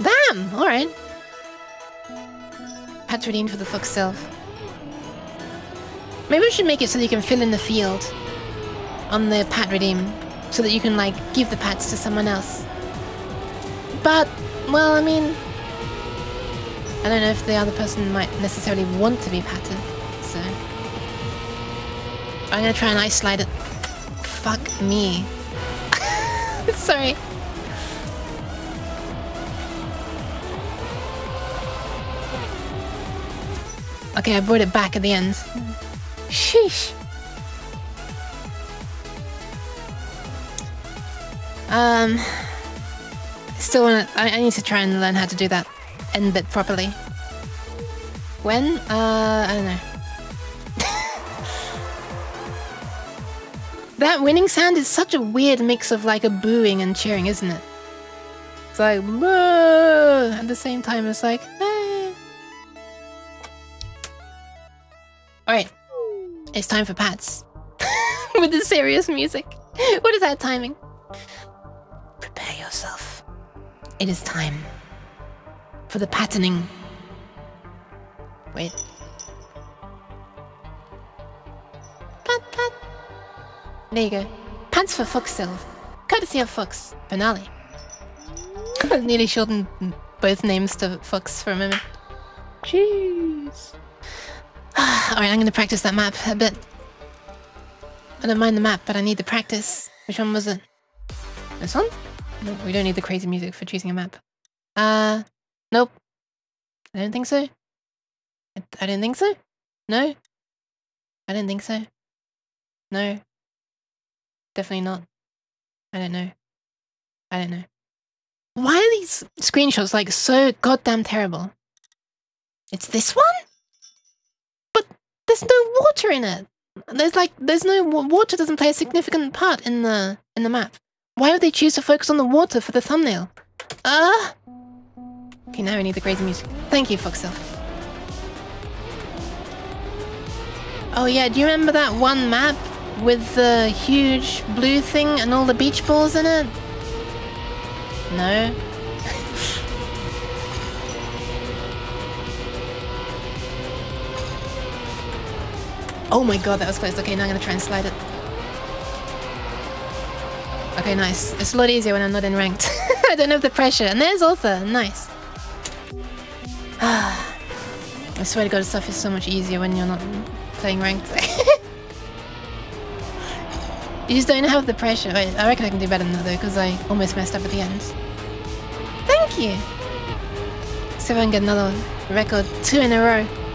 Damn, alright. Redeemed for the Fox Sylph. Maybe we should make it so that you can fill in the field on the pat redeem, so that you can like give the pats to someone else. But, well, I mean, I don't know if the other person might necessarily want to be patted, so I'm gonna try and isolate it. Fuck me. Sorry. Okay, I brought it back at the end. Sheesh. Um, still wanna. I, I need to try and learn how to do that end bit properly. When? Uh, I don't know. that winning sound is such a weird mix of like a booing and cheering, isn't it? It's like at the same time. It's like. "Ah." It's time for pats with the serious music. What is that timing? Prepare yourself. It is time for the patterning. Wait. Pat, pat. There you go. Pants for Fox Sylph. Courtesy of Fox. Finale. Nearly shortened both names to Fox for a moment. Jeez. Alright, I'm gonna practice that map a bit. I don't mind the map, but I need the practice. Which one was it? This one? No, we don't need the crazy music for choosing a map. Uh, nope. I don't think so. I, I don't think so. No. I don't think so. No. Definitely not. I don't know. I don't know. Why are these screenshots like so goddamn terrible? It's this one? There's no water in it. There's like there's no water doesn't play a significant part in the in the map. Why would they choose to focus on the water for the thumbnail? Ah. Okay, now we need the crazy music. Thank you, Foxel. Oh yeah, do you remember that one map with the huge blue thing and all the beach balls in it? No. Oh my god, that was close. Okay, now I'm gonna try and slide it. Okay, nice. It's a lot easier when I'm not in ranked. I don't have the pressure. And there's author. Nice. I swear to god, stuff is so much easier when you're not playing ranked. you just don't have the pressure. Wait, I reckon I can do better than that though, because I almost messed up at the end. Thank you! See if I can get another record. Two in a row.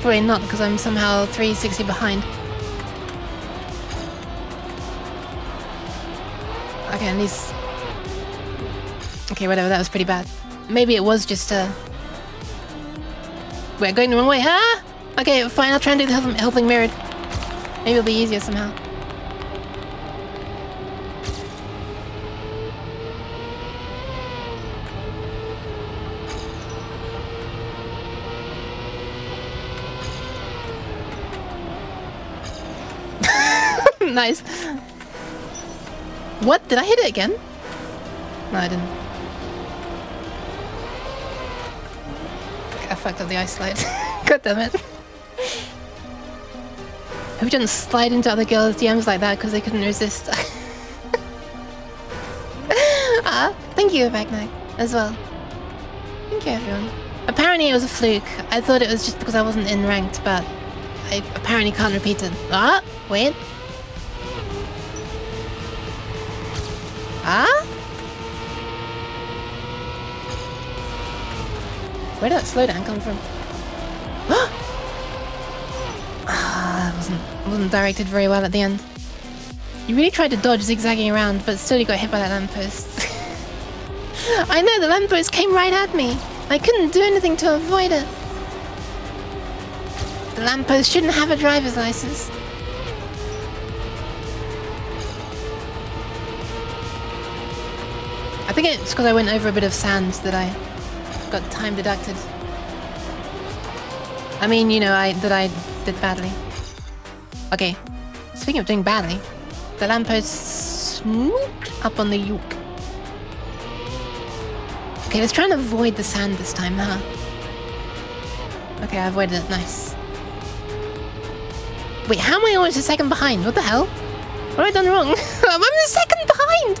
Probably not, because I'm somehow 360 behind. Okay, at least... Okay, whatever, that was pretty bad. Maybe it was just a... We're going the wrong way, huh? Okay, fine, I'll try and do the helping, helping mirrored. Maybe it'll be easier somehow. Nice. What? Did I hit it again? No, I didn't. I fucked up the ice slide. God damn it. You didn't slide into other girls' DMs like that because they couldn't resist. ah, thank you, Bagnac, as well. Thank you, everyone. Apparently it was a fluke. I thought it was just because I wasn't in ranked, but I apparently can't repeat it. Ah, wait. Ah? Where did that slowdown come from? ah, that wasn't, wasn't directed very well at the end. You really tried to dodge zigzagging around, but still you got hit by that lamppost. I know, the lamppost came right at me. I couldn't do anything to avoid it. The lamppost shouldn't have a driver's license. Think it's because I went over a bit of sand that I got time deducted. I mean, you know, I that I did badly. Okay, speaking of doing badly, the lamppost snooked up on the yoke. Okay, let's try and avoid the sand this time, huh? Okay, I avoided it. Nice. Wait, how am I always a second behind? What the hell? What have I done wrong? I'm a second behind!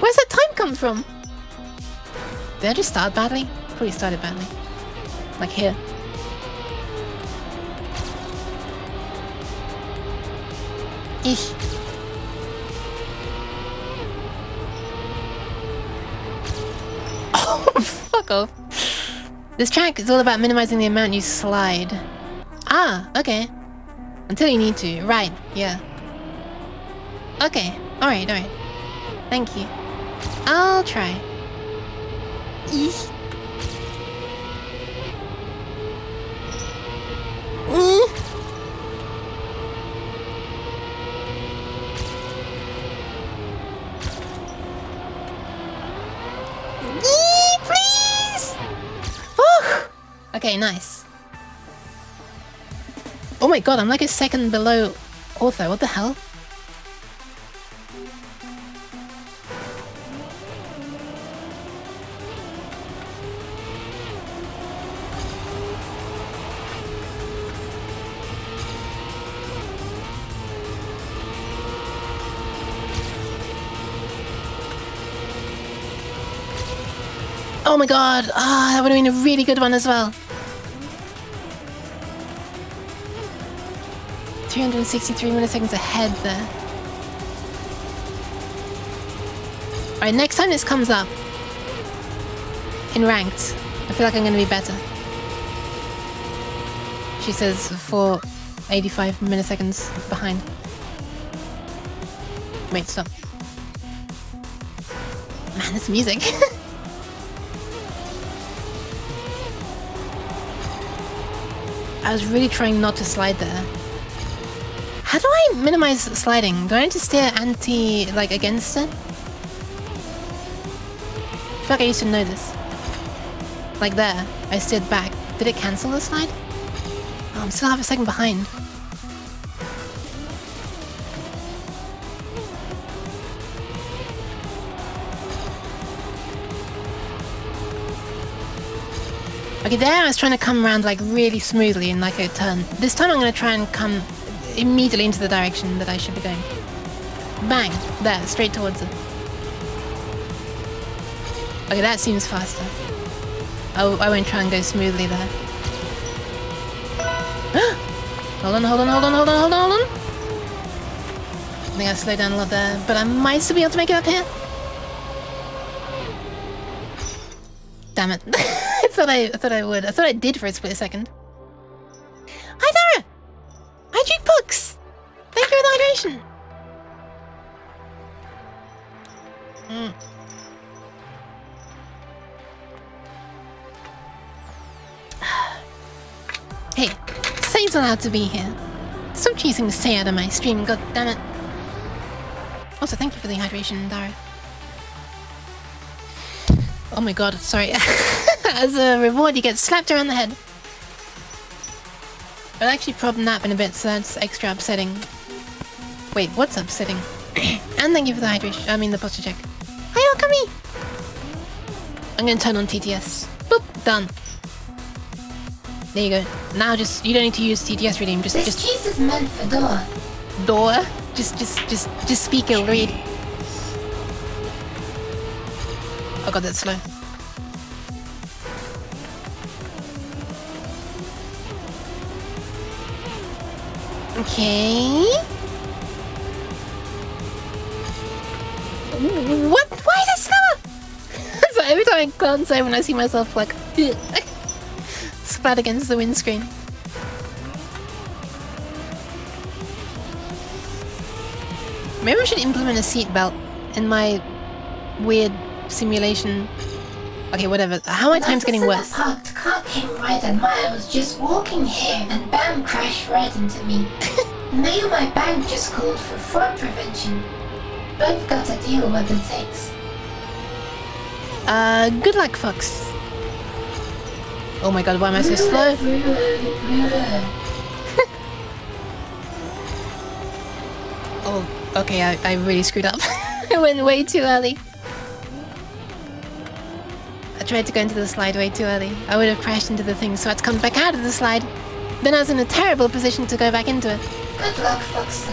Where's that time come from? Did I just start badly? Probably started badly. Like here. Eesh. Oh, fuck off. This track is all about minimizing the amount you slide. Ah, okay. Until you need to. Right, yeah. Okay, alright, alright. Thank you. I'll try. Please! Whew. Okay, nice. Oh my god, I'm like a second below author. What the hell? My god! Ah, that would have been a really good one as well. 363 milliseconds ahead there. Alright, next time this comes up in ranked, I feel like I'm gonna be better. She says for 85 milliseconds behind. Wait, stop. Man, this music. I was really trying not to slide there. How do I minimize sliding? Do I need to steer anti, like, against it? I feel like I used to know this. Like there, I steered back. Did it cancel the slide? Oh, I'm still half a second behind. There I was trying to come around like really smoothly in like a turn. This time I'm going to try and come immediately into the direction that I should be going. Bang! There, straight towards it. Okay, that seems faster. I, I won't try and go smoothly there. hold on, hold on, hold on, hold on, hold on, hold on! I think I slowed down a lot there, but I might still be able to make it up here. Damn it. I thought I, I thought I would. I thought I did for a split second. Hi, Dara! drink Jukebox! Thank you for the hydration! Mm. hey, Say's allowed to be here. Stop to say out of my stream, god damn it. Also, thank you for the hydration, Dara. Oh my god, sorry. As a reward, you get slapped around the head. I'll actually prob nap in a bit, so that's extra upsetting. Wait, what's upsetting? and thank you for the hydration. I mean, the posture check. Hi, Okami! I'm gonna turn on TTS. Boop, done. There you go. Now just, you don't need to use TTS reading, just, This just cheese is meant for Dora. door. Just, just, just, just speak, it'll read. Oh god, that's slow. Okay. What? Why is it slower? so every time I glance over and I see myself like splat against the windscreen. Maybe I should implement a seatbelt in my weird simulation. Okay, whatever. How my time's getting worse. The parked car came right at my. I was just walking here and bam, crashed right into me. now my bank just called for fraud prevention. Both got to deal what it takes. Uh, good luck, Fox. Oh my god, why am I so slow? oh, okay, I, I really screwed up. I went way too early. I tried to go into the slide way too early. I would have crashed into the thing, so I had to come back out of the slide. Then I was in a terrible position to go back into it. Good luck, Fox.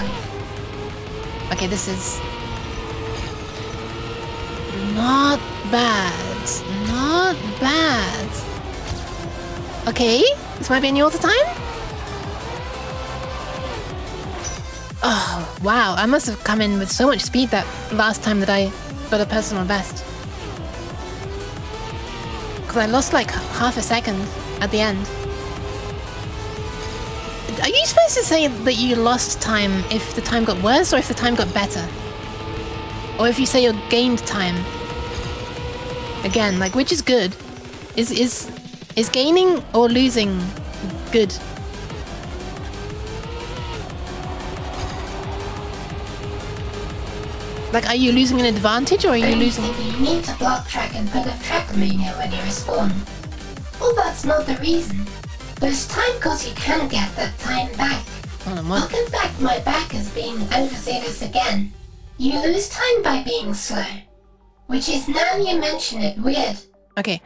Okay, this is... Not bad. Not bad. Okay, this might be a new all the time? Oh, wow, I must have come in with so much speed that last time that I got a personal best. Because I lost like half a second at the end. Are you supposed to say that you lost time if the time got worse or if the time got better? Or if you say you gained time? Again, like which is good? Is is is gaining or losing good? Like, are you losing an advantage or are you losing? You need to block track and put a Trackmania when you respawn. Well, that's not the reason. There's time cause you can get that time back. Hold on, I'll what? get back my back as being overzealous again. You lose time by being slow. Which is now you mention it weird. Okay.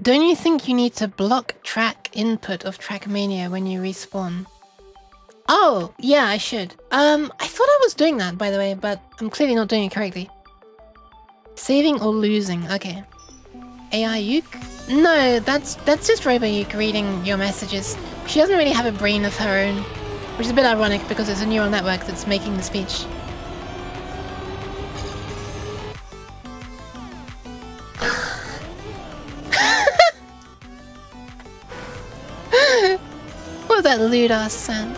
Don't you think you need to block track input of Trackmania when you respawn? Oh, yeah, I should. Um, I thought I was doing that, by the way, but I'm clearly not doing it correctly. Saving or losing, okay. AI Yuke? No, that's that's just Robo Yuke reading your messages. She doesn't really have a brain of her own, which is a bit ironic because it's a neural network that's making the speech. what was that lewd ass sound?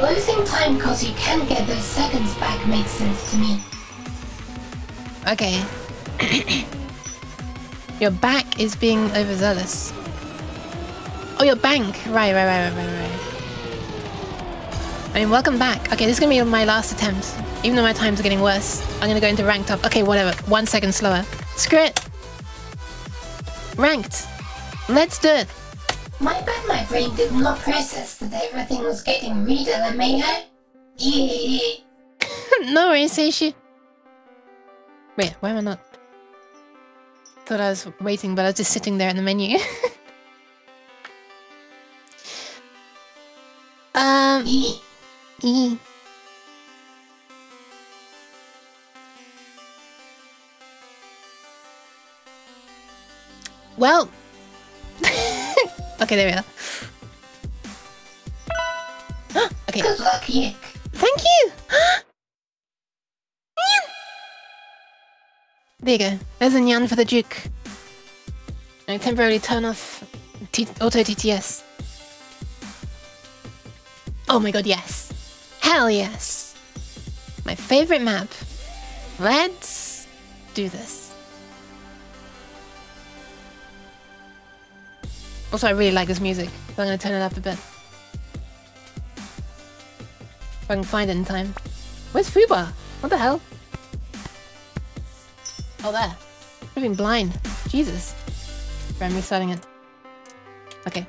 Losing time cause you can get those seconds back makes sense to me. Okay. your back is being overzealous. Oh, your bank. Right, right, right, right, right, right. I mean, welcome back. Okay, this is gonna be my last attempt. Even though my times are getting worse, I'm gonna go into ranked up. Okay, whatever. One second slower. Screw it. Ranked. Let's do it. My bad my brain did not process that everything was getting reader than me, huh? Yeah. no worries, Seishi. Wait, why am I not? Thought I was waiting, but I was just sitting there in the menu. um. E. Well. okay, there we are. okay, Good luck, Yick. thank you. there you go. There's a nyan for the Duke. I temporarily turn off T auto TTS. Oh my god, yes. Hell yes. My favorite map. Let's do this. Also, I really like this music, so I'm gonna turn it up a bit. If I can find it in time. Where's Fuba? What the hell? Oh, there. I've been blind. Jesus. I'm restarting it. Okay.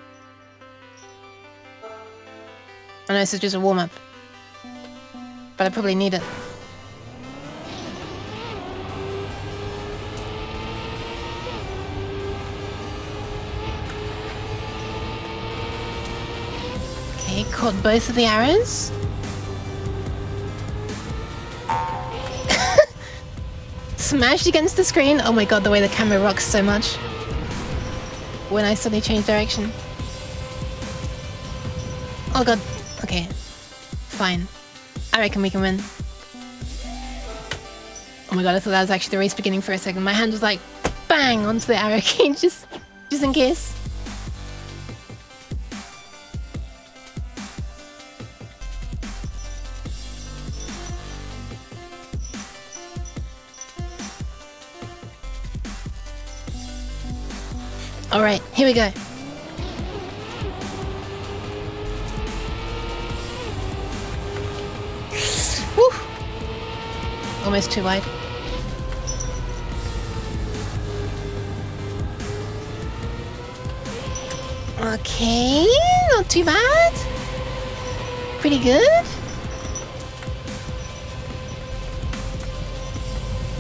I know this is just a warm-up. But I probably need it. Caught both of the arrows? smashed against the screen. Oh my god, the way the camera rocks so much. When I suddenly change direction. Oh god. Okay. Fine. I reckon we can win. Oh my god, I thought that was actually the race beginning for a second. My hand was like, bang, onto the arrow key, just, just in case. Alright, here we go. Woo! Almost too wide. Okay, not too bad. Pretty good.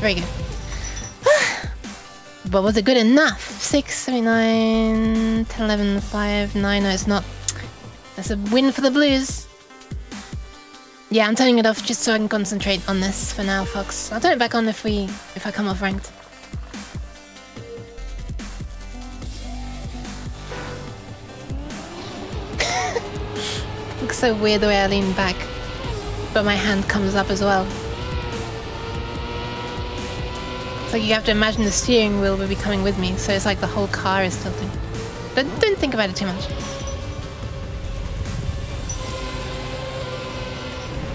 Very good. But was it good enough? 6, 79, 10, 11, 5, 9. No, it's not. That's a win for the Blues. Yeah, I'm turning it off just so I can concentrate on this for now, Fox. I'll turn it back on if we if I come off ranked. Looks so weird the way I lean back, but my hand comes up as well. Like you have to imagine the steering wheel will be coming with me, so it's like the whole car is tilting. But don't think about it too much.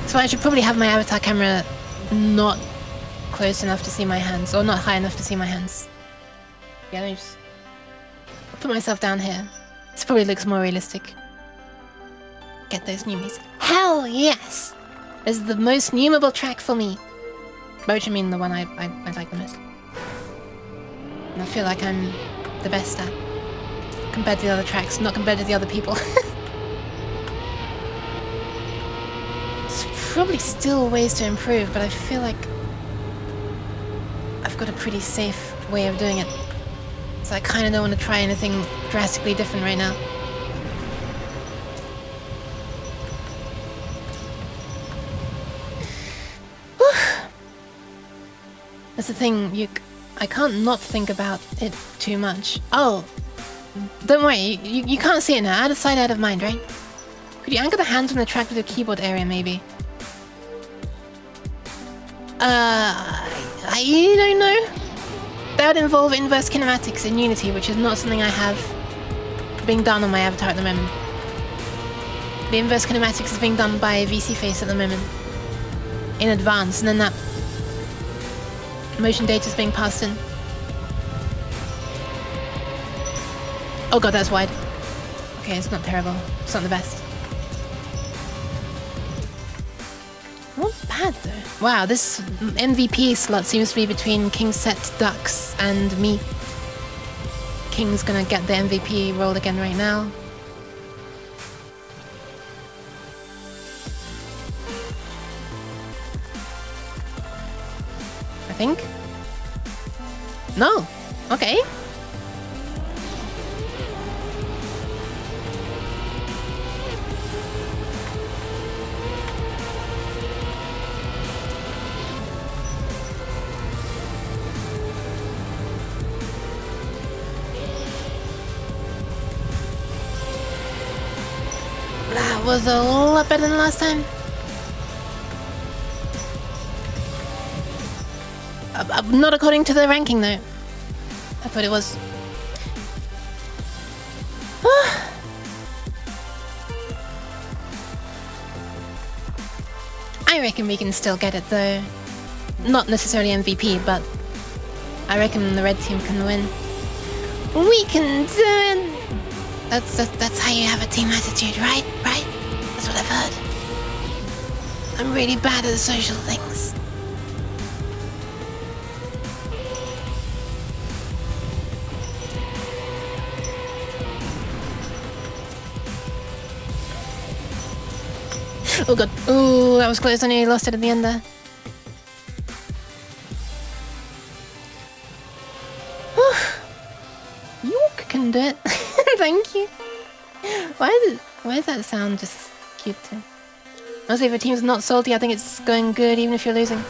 So I should probably have my avatar camera not close enough to see my hands, or not high enough to see my hands. Yeah, let me just put myself down here. This probably looks more realistic. Get those nyoomies. Hell yes! This is the most numerable track for me. Which mean the one I, I, I like the most. And I feel like I'm the best at. Compared to the other tracks, not compared to the other people. There's probably still ways to improve, but I feel like I've got a pretty safe way of doing it. So I kind of don't want to try anything drastically different right now. That's the thing, you... I can't not think about it too much. Oh! Don't worry, you, you can't see it now. Out of sight, out of mind, right? Could you anchor the hands on the track with the keyboard area, maybe? Uh... I don't know. That would involve inverse kinematics in Unity, which is not something I have being done on my avatar at the moment. The inverse kinematics is being done by VSeeFace at the moment. In advance, and then that motion data is being passed in. Oh god, that's wide. Okay, it's not terrible. It's not the best. Not bad though. Wow, this MVP slot seems to be between King Set Ducks and me. King's gonna get the MVP role again right now. Think. No. Okay. That was a lot better than last time. Uh, uh, not according to the ranking, though. I thought it was. I reckon we can still get it, though. Not necessarily MVP, but I reckon the red team can win. We can do it! That's, that's, that's how you have a team attitude, right? Right? That's what I've heard. I'm really bad at the social things. Oh god. Ooh, that was close. I nearly lost it at the end there. York can do it. Thank you. Why is it? Why does that sound just cute too? Honestly, if a team's not salty, I think it's going good even if you're losing.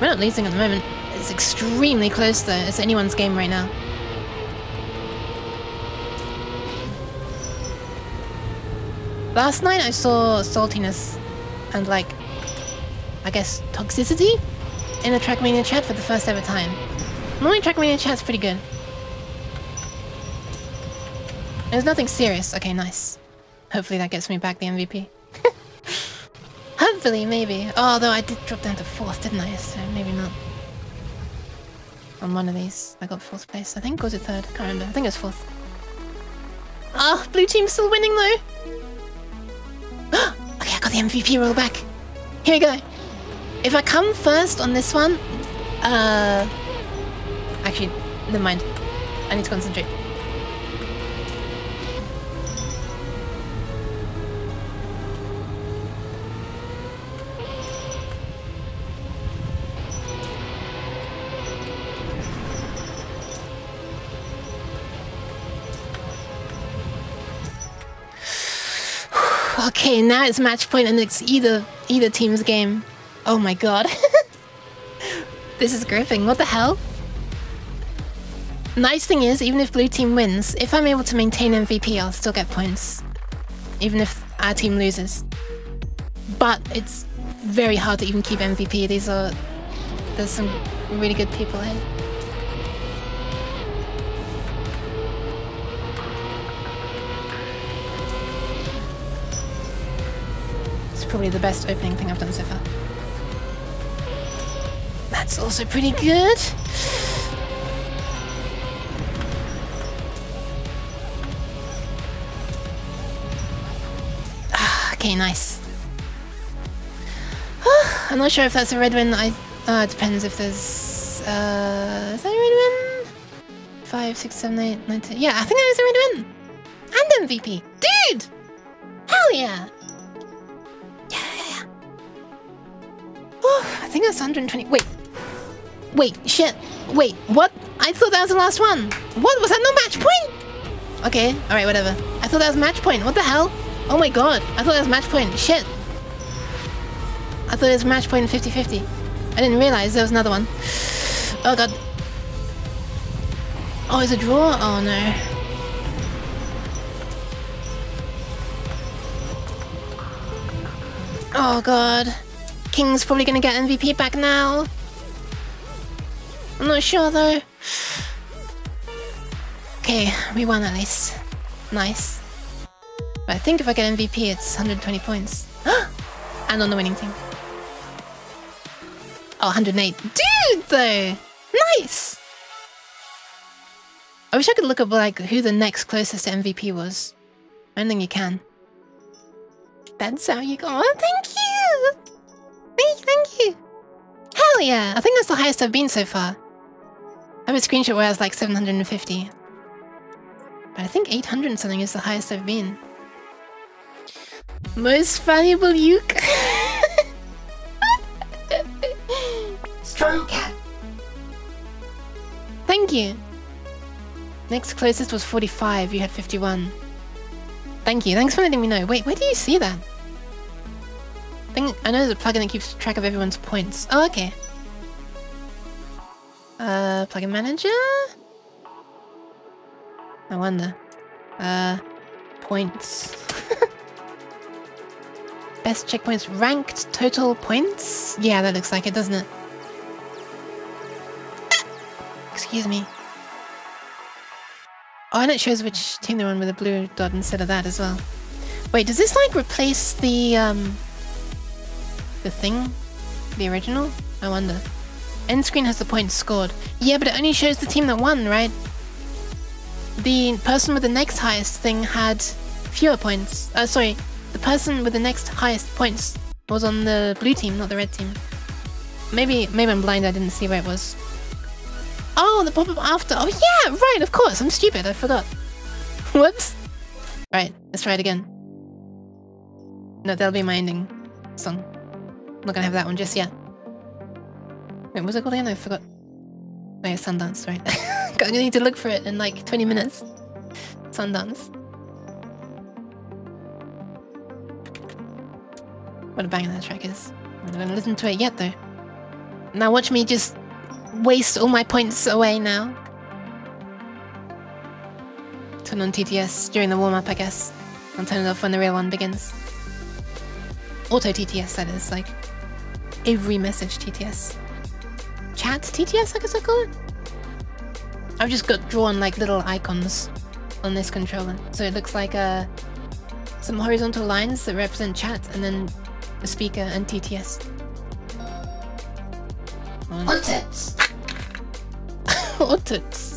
We're not losing at the moment. It's extremely close though. It's anyone's game right now. Last night I saw saltiness and like, I guess toxicity in a Trackmania chat for the first ever time. Normally Trackmania chat's pretty good. There's nothing serious. Okay, nice. Hopefully that gets me back the MVP. Hopefully, maybe. Oh, although I did drop down to fourth, didn't I? So maybe not. On one of these, I got fourth place. I think was it third? Can't remember. I think it was fourth. Oh, blue team's still winning though. Got the MVP role back. Here we go. If I come first on this one, uh, actually, never mind. I need to concentrate. Okay, now it's match point and it's either either team's game. Oh my god. this is gripping. What the hell? Nice thing is, even if blue team wins, if I'm able to maintain MVP, I'll still get points. Even if our team loses. But it's very hard to even keep MVP. These are... There's some really good people here. Probably the best opening thing I've done so far. That's also pretty good. Ah, okay, nice. I'm not sure if that's a red win. I uh, it depends if there's uh is that a red win? Five, six, seven, eight, nine, ten. Yeah, I think that was a red win. And MVP. Dude! Hell! Yeah, I think that's 120. Wait. Wait, shit. Wait, what? I thought that was the last one. What? Was that no match point? Okay, alright, whatever. I thought that was match point. What the hell? Oh my god. I thought that was match point. Shit. I thought it was match point 50-50. I didn't realize there was another one. Oh god. Oh, it's a draw? Oh no. Oh god. King's probably gonna get MVP back now. I'm not sure though. Okay, we won at least. Nice. But I think if I get MVP, it's 120 points. and on the winning team. Oh, 108. Dude, though! Nice! I wish I could look up like who the next closest to MVP was. I don't think you can. That's how you go. Oh, thank you! You, thank you! Hell yeah! I think that's the highest I've been so far. I have a screenshot where I was like 750. But I think 800 and something is the highest I've been. Most valuable Yuke? Strong cat. Thank you. Next closest was 45, you had 51. Thank you, thanks for letting me know. Wait, where do you see that? I I know there's a plugin that keeps track of everyone's points. Oh, okay. Uh, plugin manager? I wonder. Uh, points. Best checkpoints ranked total points? Yeah, that looks like it, doesn't it? Excuse me. Oh, and it shows which team they're on with a blue dot instead of that as well. Wait, does this like replace the, um... The thing? The original? I wonder. End screen has the points scored. Yeah, but it only shows the team that won, right? The person with the next highest thing had fewer points. Uh, sorry, the person with the next highest points was on the blue team, not the red team. Maybe, maybe I'm blind. I didn't see where it was. Oh, the pop-up after. Oh yeah, right. Of course. I'm stupid. I forgot. Whoops. Right. Let's try it again. No, that'll be my ending song. Not gonna have that one just yet. Wait, what was it called again? I forgot. Oh yeah, Sundance, right. I'm Gonna need to look for it in like 20 minutes. Sundance. What a banger that track is. I'm not gonna listen to it yet though. Now watch me just waste all my points away now. Turn on TTS during the warm-up, I guess. I'll turn it off when the real one begins. Auto TTS, that is, like every message TTS. Chat TTS, I guess I call it. I've just got drawn like little icons on this controller. So it looks like uh, some horizontal lines that represent chat and then the speaker and TTS. What's it?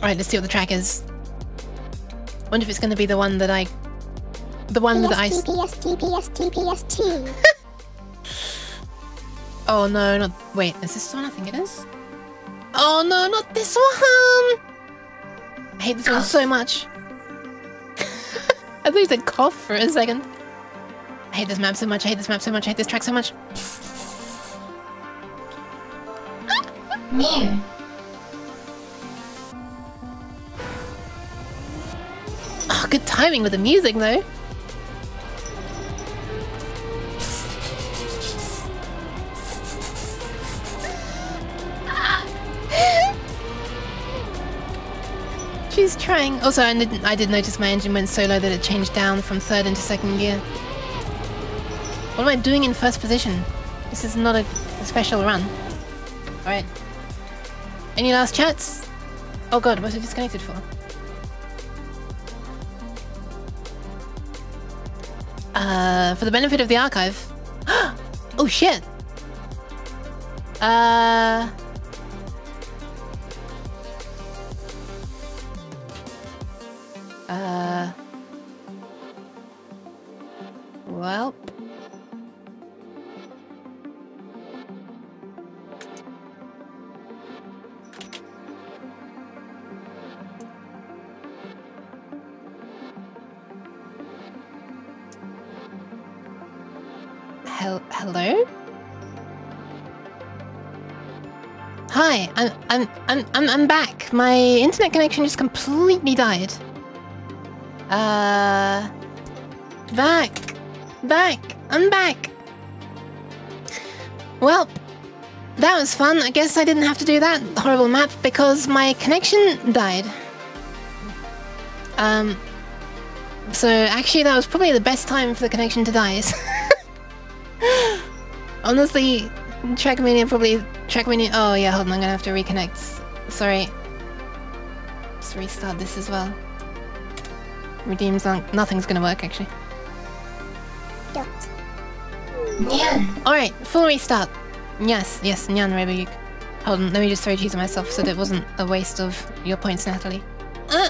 Alright, let's see what the track is. Wonder if it's gonna be the one that I... The one that I... Oh no, not... Wait, is this the one I think it is? Oh no, not this one! I hate this one so much. I thought you said cough for a second. I hate this map so much, I hate this map so much, I hate this track so much. Mew. Oh, good timing with the music though. She's trying. Also, I did, I did notice my engine went so low that it changed down from third into second gear. What am I doing in first position? This is not a, a special run. Alright. Any last chats? Oh god, what's it disconnected for? Uh, for the benefit of the archive. oh shit. Uh. Uh. Well. Hi, I'm, I'm, I'm, I'm, back. My internet connection just completely died. Uh, back, back, I'm back. Well, that was fun. I guess I didn't have to do that horrible map because my connection died. Um, so actually that was probably the best time for the connection to die. Honestly, Trackmania probably Trackmania. Oh yeah, hold on. I'm gonna have to reconnect. Sorry. Let's restart this as well. Redeems aren't. Nothing's gonna work actually. Dot. Nyan. All right, full restart. Yes, yes, Nyan Rebuyuk. Hold on. Let me just throw cheese at myself so that it wasn't a waste of your points, Natalie. Uh,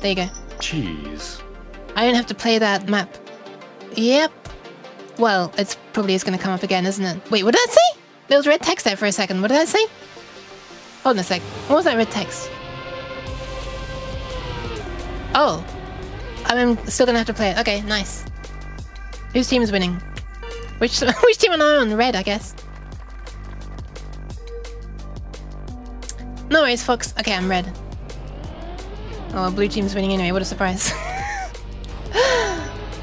there you go. Cheese. I don't have to play that map. Yep. Well, it's probably is going to come up again, isn't it? Wait, what did that say? There was red text there for a second. What did I say? Hold on a sec. What was that red text? Oh. I'm still to have to play it. Okay, nice. Whose team is winning? Which which team am I on? Red, I guess. No worries, Fox. Okay, I'm red. Oh, blue team's winning anyway. What a surprise.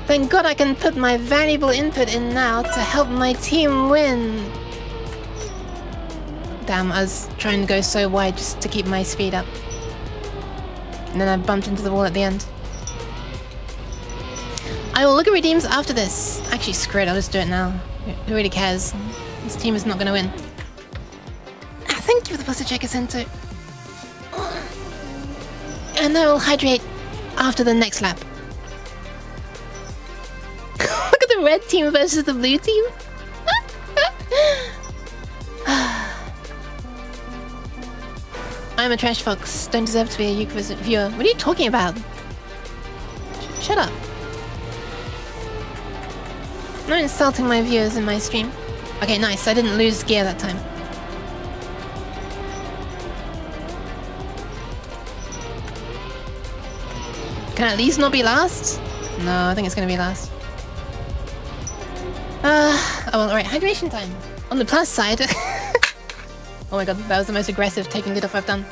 Thank God I can put my valuable input in now to help my team win. Damn, I was trying to go so wide just to keep my speed up. And then I bumped into the wall at the end. I will look at redeems after this. Actually, screw it, I'll just do it now. Who really cares? This team is not going to win. Ah, Thank you for the pasta checker center. And I will hydrate after the next lap. Look at the red team versus the blue team. I'm a trash fox. Don't deserve to be a Yuke viewer. What are you talking about? Sh- shut up. I'm not insulting my viewers in my stream. Okay, nice. I didn't lose gear that time. Can I at least not be last? No, I think it's gonna be last. Uh, oh well, alright, hydration time. On the plus side... Oh my god, that was the most aggressive taking it off I've done.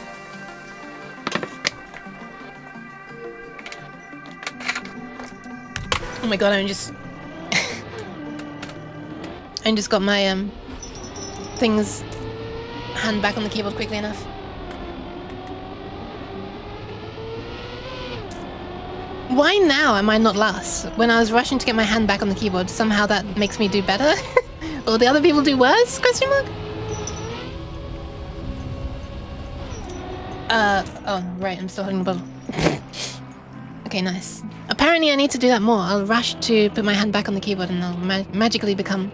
Oh my god, I just... I just got my um, things hand back on the keyboard quickly enough. Why now am I not last? When I was rushing to get my hand back on the keyboard, somehow that makes me do better? or the other people do worse? Question mark? Uh, oh, right, I'm still holding the bottle. okay, nice. Apparently I need to do that more. I'll rush to put my hand back on the keyboard and I'll ma magically become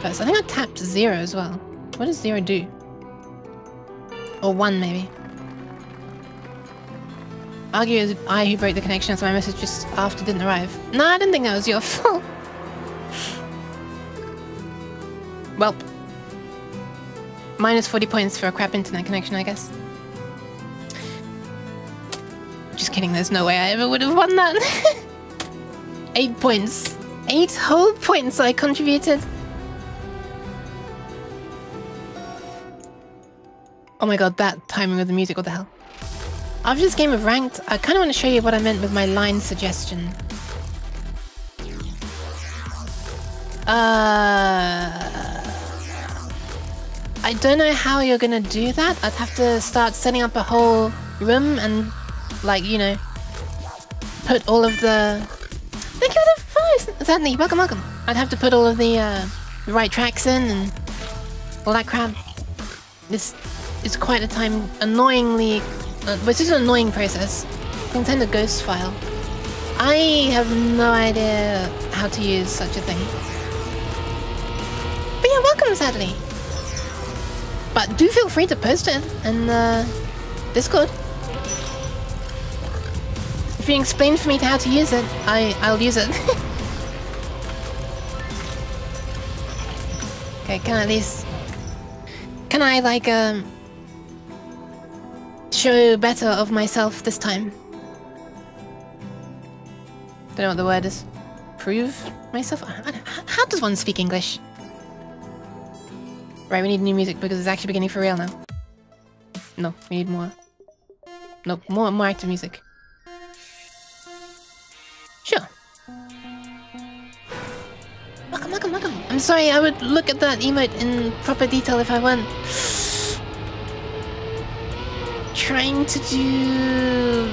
first. I think I tapped zero as well. What does zero do? Or one, maybe. Argue is I who broke the connection, so my message just after didn't arrive. No, I didn't think that was your fault. well. Minus 40 points for a crap internet connection, I guess. Kidding, there's no way I ever would have won that. Eight points. Eight whole points I contributed. Oh my god, that timing of the music, what the hell? After this game of Ranked, I kind of want to show you what I meant with my line suggestion. Uh... I don't know how you're gonna do that. I'd have to start setting up a whole room and, like, you know, put all of the... Thank you for the follow, Certainly, welcome, welcome. I'd have to put all of the, uh, the right tracks in and all that crap. This is quite a time annoyingly uh, it's just an annoying process. a ghost file. I have no idea how to use such a thing. But yeah, welcome, sadly. But do feel free to post it in uh, Discord. If you explain for me how to use it, I, I'll use it. okay, can I at least... Can I, like, um show better of myself this time. Don't know what the word is. Prove myself? How does one speak English? Right, we need new music because it's actually beginning for real now. No, we need more. No, more, more active music. Sure. Welcome, welcome, welcome. I'm sorry, I would look at that emote in proper detail if I weren't trying to do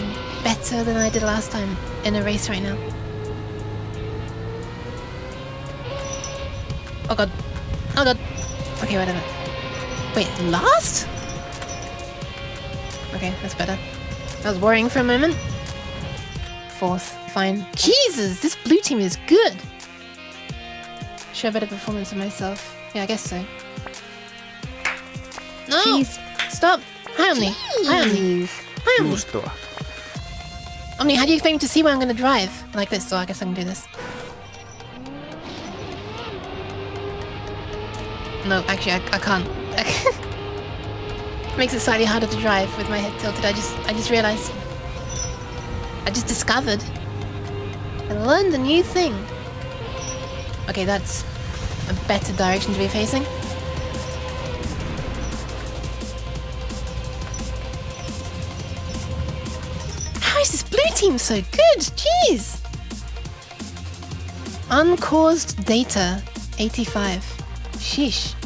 better than I did last time in a race right now. Oh god. Oh god. Okay, whatever. Wait, last? Okay, that's better. I was worrying for a moment. Fourth, fine. Jesus, this blue team is good! Show a better performance of myself. Yeah, I guess so. No! Jeez. Stop! Hi, Omni. Hi, Omni. Hi, Omni. Giusto. Omni, how do you expect me to see where I'm going to drive? Like this, so I guess I can do this. No, actually, I, I can't. Makes it slightly harder to drive with my head tilted. I just, I just realized. I just discovered. I learned a new thing. Okay, that's a better direction to be facing. How is this blue team so good? Jeez! Uncaused data, 85. Sheesh.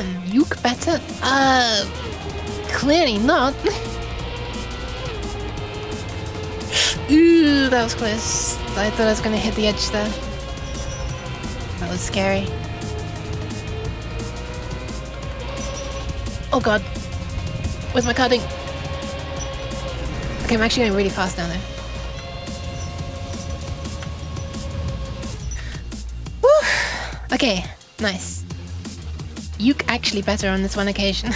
Damn, Yuke better? Uh, clearly not. Ooh, that was close. I thought I was gonna hit the edge there. That was scary. Oh god. Where's my carding? Okay, I'm actually going really fast down there. Woo! Okay, nice. Yuke actually better on this one occasion.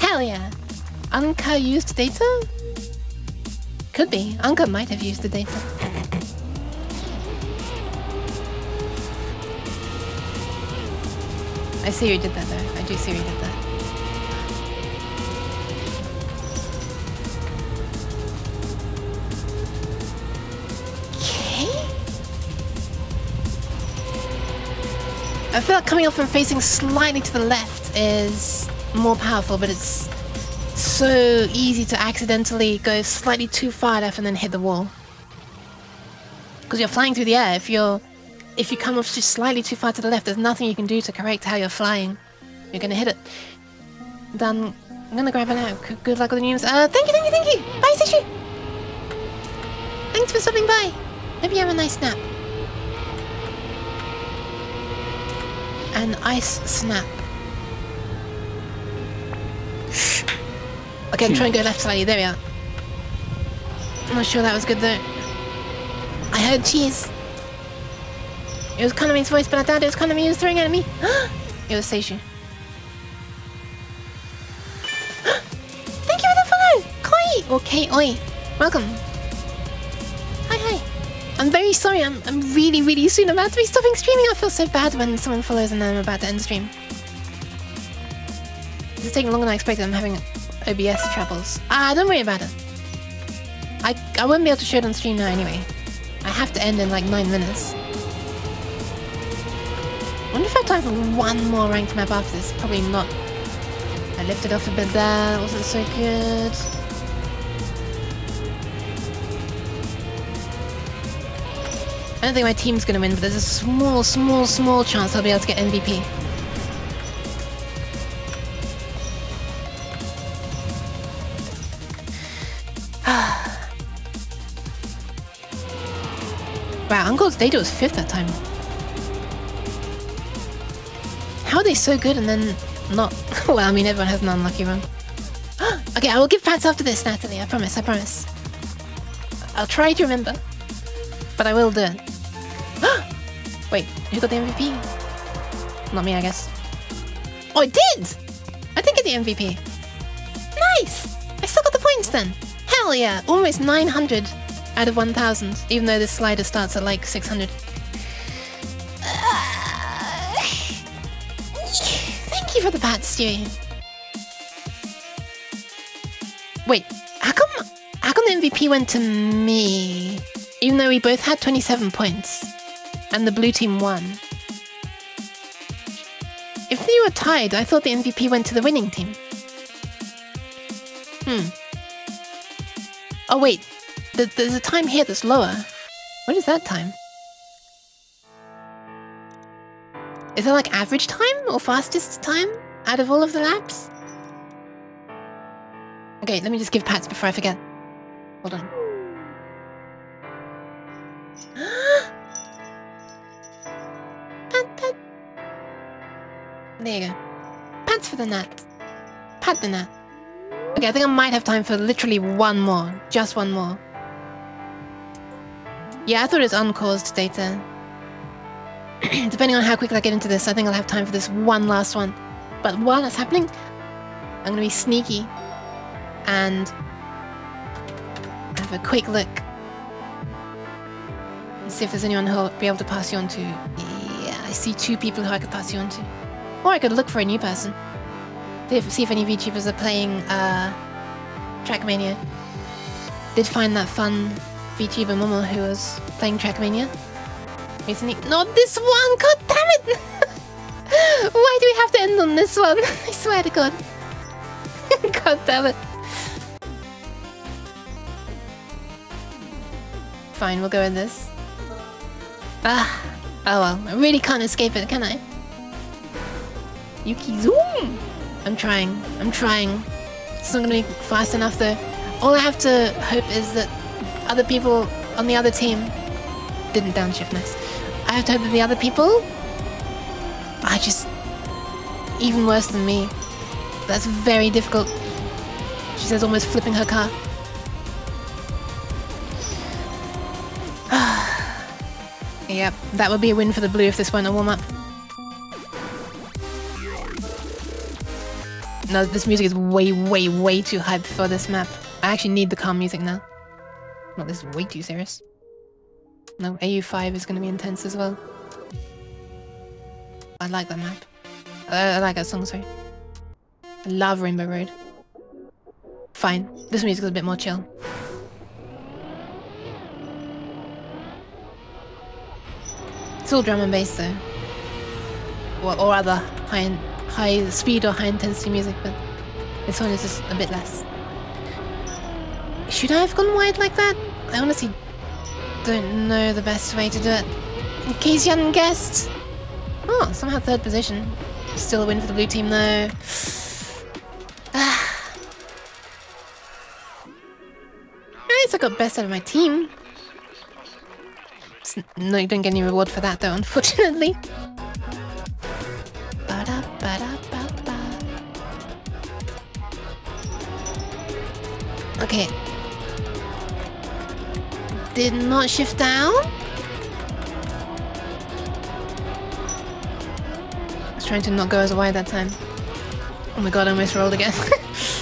Hell yeah! Anka used data? Could be. Anka might have used the data. I see you did that though. I do see you did that. I feel like coming off and facing slightly to the left is more powerful, but it's so easy to accidentally go slightly too far left and then hit the wall. Because you're flying through the air. If you're if you come off just slightly too far to the left, there's nothing you can do to correct how you're flying. You're gonna hit it. Done. I'm gonna grab it out. Good luck with the news. Uh, thank you, thank you, thank you. Bye, Sishu. Thanks for stopping by. Hope you have a nice nap. An ice snap. Okay, trying to go left slightly. There we are. I'm not sure that was good though. I heard cheese. It was Konami's voice, but I doubt it was Konami who was throwing at me. it was Seishu. Thank you for the follow! Koi! Or K-Oi. Welcome. I'm very sorry, I'm, I'm really, really soon about to be stopping streaming. I feel so bad when someone follows and then I'm about to end the stream. Is taking longer than I expected. I'm having OBS troubles. Ah, don't worry about it. I, I won't be able to show it on stream now anyway. I have to end in like 9 minutes. I wonder if I have time for one more ranked map after this. Probably not. I lifted off a bit there. Wasn't so good. I don't think my team's gonna win, but there's a small, small, small chance I'll be able to get MVP. wow, Uncle's data was fifth that time. How are they so good and then not? well, I mean, everyone has an unlucky run. okay, I will give pats after this, Natalie. I promise, I promise. I'll try to remember, but I will do it. Wait, who got the MVP? Not me, I guess. Oh, I did! I did get the MVP. Nice! I still got the points then. Hell yeah! Almost 900 out of 1000, even though this slider starts at like 600. Thank you for the bat, Stewie. Wait, how come, how come the MVP went to me? Even though we both had 27 points. And the blue team won. If they were tied, I thought the MVP went to the winning team. Hmm. Oh wait, there's a time here that's lower. What is that time? Is that like average time or fastest time out of all of the laps? Okay, let me just give pats before I forget. Hold on. Pat, pat. There you go. Pats for the nat. Pat the nat. Okay, I think I might have time for literally one more. Just one more. Yeah, I thought it was uncaused data. Depending on how quickly I get into this, I think I'll have time for this one last one. But while that's happening, I'm gonna be sneaky and have a quick look see if there's anyone who'll be able to pass you on to. Yeah, I see two people who I could pass you on to. Or I could look for a new person. See if, any VTubers are playing uh, Trackmania. Did find that fun VTuber Momo who was playing Trackmania recently. Not this one! God damn it! Why do we have to end on this one? I swear to God. God damn it. Fine, we'll go with this. Ah, oh well. I really can't escape it, can I? Yuki Zoom! I'm trying. I'm trying. It's not gonna be fast enough though. All I have to hope is that other people on the other team didn't downshift nice. I have to hope that the other people are just even worse than me. That's very difficult. She says almost flipping her car. Yep, that would be a win for the blue if this weren't a warm-up. No, this music is way, way, way too hyped for this map. I actually need the calm music now. No, this is way too serious. No, AU5 is going to be intense as well. I like that map. Uh, I like that song, sorry. I love Rainbow Road. Fine. This music is a bit more chill. It's all drum and bass though. Or, or other high, high speed or high intensity music, but this one is just a bit less. Should I have gone wide like that? I honestly don't know the best way to do it. In case you hadn't guessed. Oh, somehow third position. Still a win for the blue team though. Ah. At least I got best out of my team. No, you don't get any reward for that though, unfortunately. Ba-da, ba-da, ba-ba. Okay. Did not shift down. I was trying to not go as wide that time. Oh my god, I almost rolled again.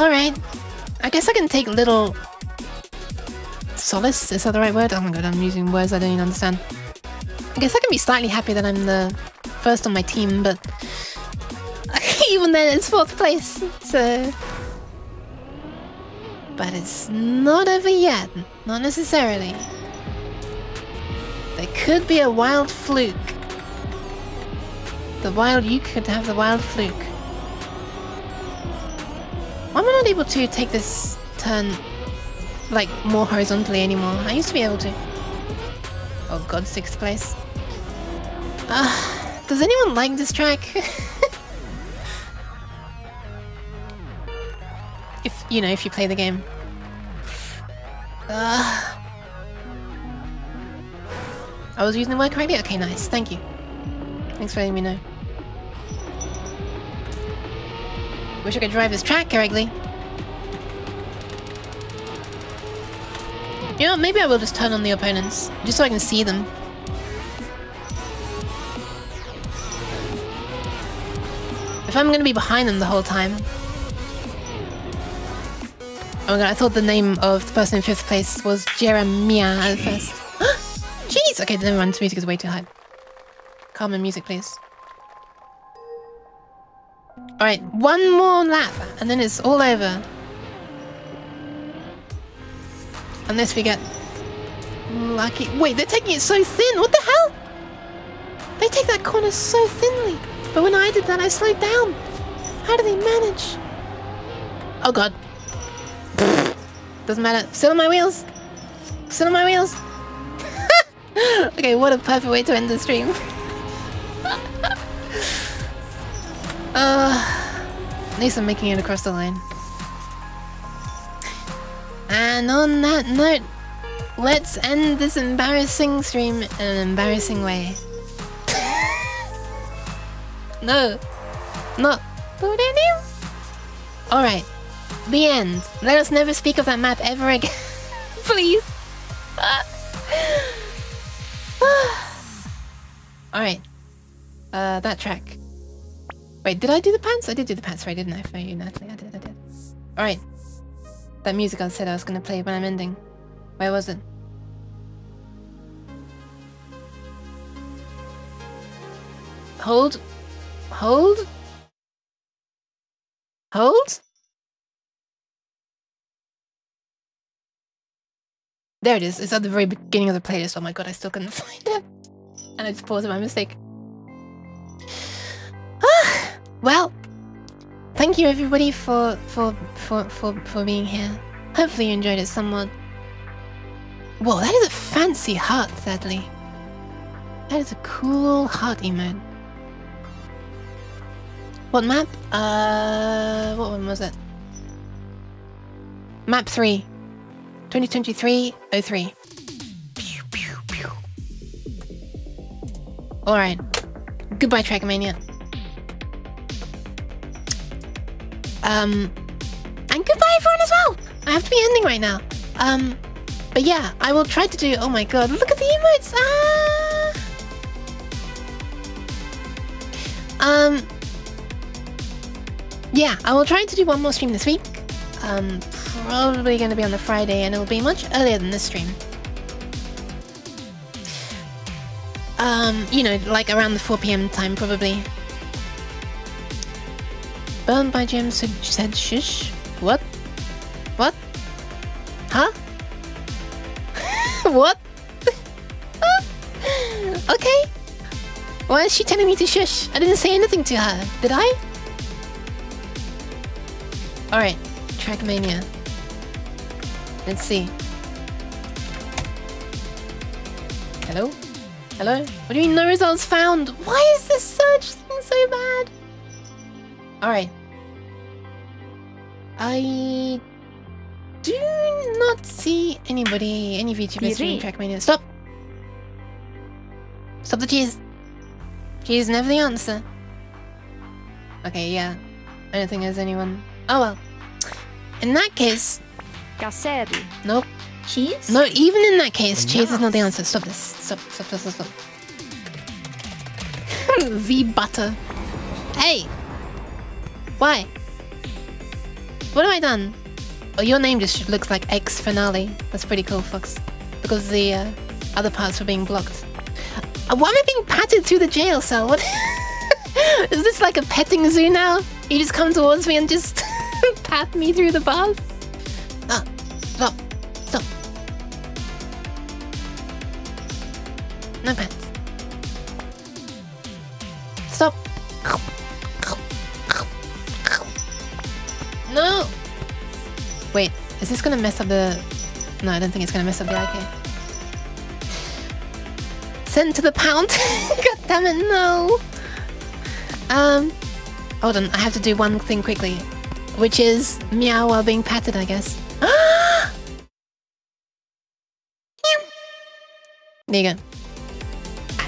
Alright. I guess I can take a little solace, is that the right word? Oh my god, I'm using words I don't even understand. I guess I can be slightly happy that I'm the first on my team, but even then it's fourth place, so... But it's not over yet, not necessarily. There could be a wild fluke. The wild, you could have the wild fluke. Why am I not able to take this turn like more horizontally anymore? I used to be able to. Oh god, sixth place. Uh, does anyone like this track? if you know, if you play the game. Uh, I was using the word correctly? Okay, nice. Thank you. Thanks for letting me know. Wish I could drive this track correctly. You know, maybe I will just turn on the opponents, just so I can see them. If I'm gonna be behind them the whole time. Oh my god, I thought the name of the person in fifth place was Jeremiah at first. Jeez! Okay, never mind, this music is way too high. Calm and music, please. Alright, one more lap, and then it's all over. Unless we get lucky. Wait, they're taking it so thin. What the hell? They take that corner so thinly. But when I did that, I slowed down. How do they manage? Oh god. Doesn't matter. Still on my wheels. Still on my wheels. okay, what a perfect way to end the stream. uh, at least I'm making it across the line. And on that note, let's end this embarrassing stream in an embarrassing way. no, not. Alright, the end. Let us never speak of that map ever again. Please. Alright. Uh, that track. Wait, did I do the pants? I did do the pants right, didn't I? For you, Natalie. I did, I did. Alright. That music I said I was gonna play when I'm ending. Where was it? Hold. Hold? Hold? There it is. It's at the very beginning of the playlist. Oh my god, I still couldn't find it. And I just paused by mistake. Well, thank you everybody for for for for for being here. Hopefully you enjoyed it somewhat. Whoa, that is a fancy heart, sadly. That is a cool heart emote. What map? Uh, what one was it? Map 3. 2023 03. Pew, pew, pew. Alright. Goodbye, Trackmania. Um, and goodbye everyone as well! I have to be ending right now. Um, but yeah, I will try to do- oh my god, look at the emotes! Ah! Um, yeah, I will try to do one more stream this week. Um, probably going to be on the Friday, and it'll be much earlier than this stream. Um, you know, like around the 4 p.m. time, probably. Burned by said, said shush. What? What? Huh? what? Okay. Why is she telling me to shush? I didn't say anything to her, did I? Alright, Trackmania. Let's see. Hello? Hello? What do you mean no results found? Why is this search thing so bad? Alright. I do not see anybody, any VTubers doing. Trackmania. Stop! Stop the cheese! Cheese never the answer. Okay, yeah. I don't think there's anyone. Oh well. In that case, Casseri. nope. Cheese? No, even in that case, cheese is not the answer. Stop this. Stop, stop, stop, stop, stop. v butter. Hey! Why? What have I done? Oh, your name just looks like X finale. That's pretty cool, Fox. Because the uh, other parts were being blocked. Uh, why am I being patted through the jail cell? What? Is this like a petting zoo now? You just come towards me and just pat me through the bars? Is this gonna mess up the? No, I don't think it's gonna mess up the IK. Sent to the pound. God damn it, no. Um, hold on. I have to do one thing quickly, which is meow while being patted. I guess. there you go.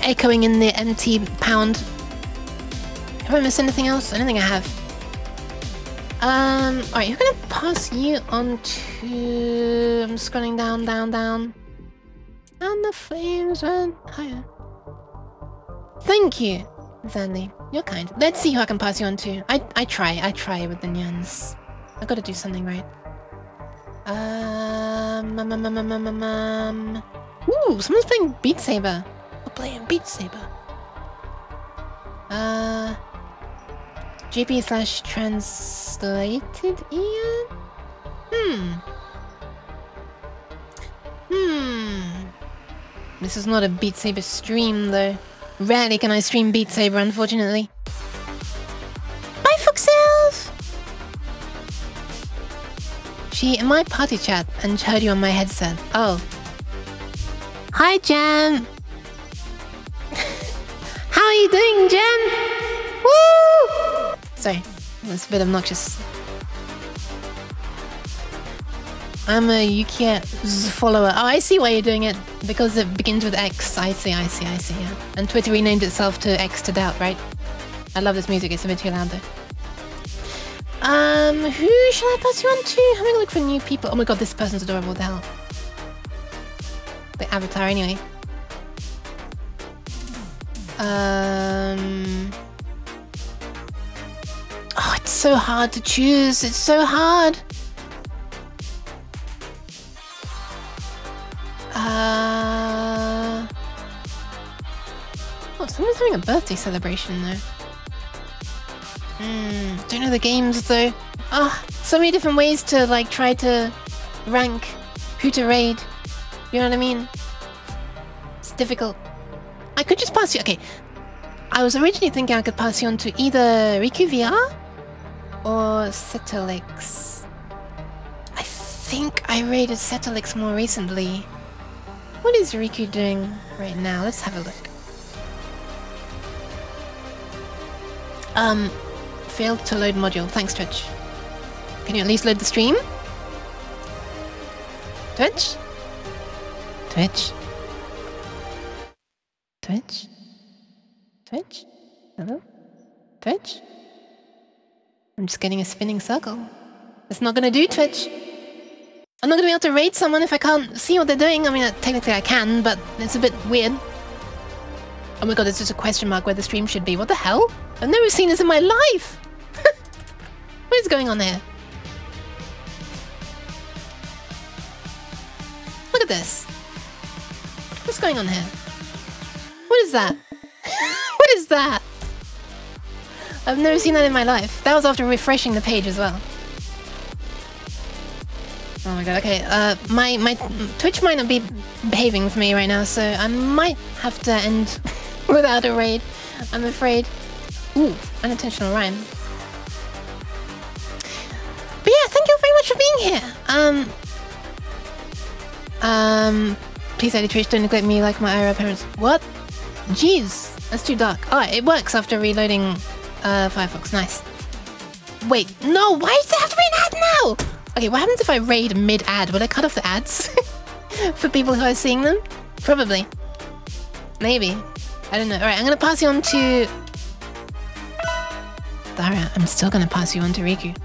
Echoing in the empty pound. Have I missed anything else? I don't think I have. Um, alright, who's gonna pass you on to... I'm scrolling down, down, down. And the flames went higher. Thank you, Zandy. You're kind. Let's see who I can pass you on to. I, I try, I try with the nyans. I gotta do something right. Um, um, um, um, um, um, um, um. Ooh, someone's playing Beat Saber. We're playing Beat Saber. Uh... GP slash translated Ian? Hmm. Hmm. This is not a Beat Saber stream, though. Rarely can I stream Beat Saber, unfortunately. Bye, Fox Sylph! She in my party chat and heard you on my headset. Oh. Hi, Jam! How are you doing, Jam? Woo! Sorry, that's a bit obnoxious. I'm a Yuke's follower. Oh, I see why you're doing it. Because it begins with X. I see, I see, I see, yeah. And Twitter renamed itself to X to Doubt, right? I love this music, it's a bit too loud though. Um, who should I pass you on to? I'm gonna look for new people. Oh my god, this person's adorable, what the hell? The avatar, anyway. Um... Oh, it's so hard to choose. It's so hard. Uh... Oh, someone's having a birthday celebration though. Hmm, don't know the games though. Ah, so many different ways to like try to rank who to raid. You know what I mean? It's difficult. I could just pass you. Okay, I was originally thinking I could pass you on to either Riku VR or Cetalix. I think I raided Cetalix more recently. What is Riku doing right now? Let's have a look. Um, failed to load module. Thanks, Twitch. Can you at least load the stream? Twitch? Twitch? Twitch? Twitch? Hello? Twitch? I'm just getting a spinning circle. That's not gonna do, Twitch. I'm not gonna be able to raid someone if I can't see what they're doing. I mean, uh, technically I can, but it's a bit weird. Oh my god, there's just a question mark where the stream should be. What the hell? I've never seen this in my life! what is going on here? Look at this. What's going on here? What is that? what is that? I've never seen that in my life. That was after refreshing the page as well. Oh my god, okay. Uh, my, my Twitch might not be behaving for me right now, so I might have to end without a raid. I'm afraid. Ooh, unintentional rhyme. But yeah, thank you very much for being here. Um, um, please edit Twitch, don't neglect me like my IRA parents. What? Jeez, that's too dark. Oh, it works after reloading uh, Firefox. Nice. Wait, no, why does it have to be an ad now? Okay, what happens if I raid mid-ad? Will I cut off the ads? For people who are seeing them? Probably. Maybe. I don't know. Alright, I'm gonna pass you on to... Dara, I'm still gonna pass you on to Riku.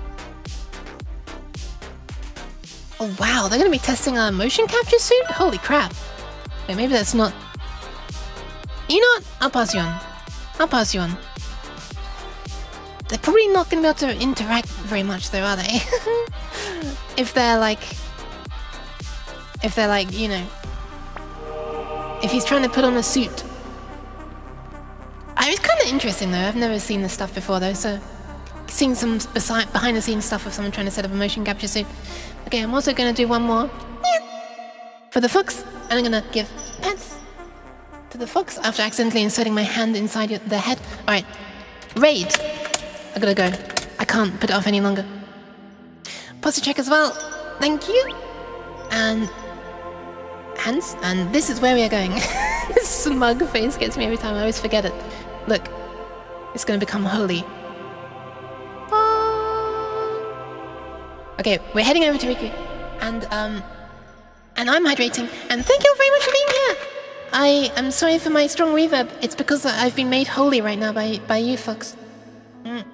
Oh wow, they're gonna be testing a motion capture suit? Holy crap. Wait, maybe that's not... You know what? I'll pass you on. I'll pass you on. They're probably not gonna be able to interact very much though, are they? if they're like... If they're like, you know... If he's trying to put on a suit. I, it's kind of interesting though, I've never seen this stuff before though, so... Seeing some behind the scenes stuff of someone trying to set up a motion capture suit. Okay, I'm also gonna do one more. For the fox, and I'm gonna give pets to the fox after accidentally inserting my hand inside your, the head. Alright, raid. I gotta go. I can't put it off any longer. Posture check as well. Thank you. And hands. And this is where we are going. this smug face gets me every time. I always forget it. Look, it's gonna become holy. Okay, we're heading over to Riku. And, um, and I'm hydrating. And thank you very much for being here! I am sorry for my strong reverb. It's because I've been made holy right now by, by you, Fox. Mm.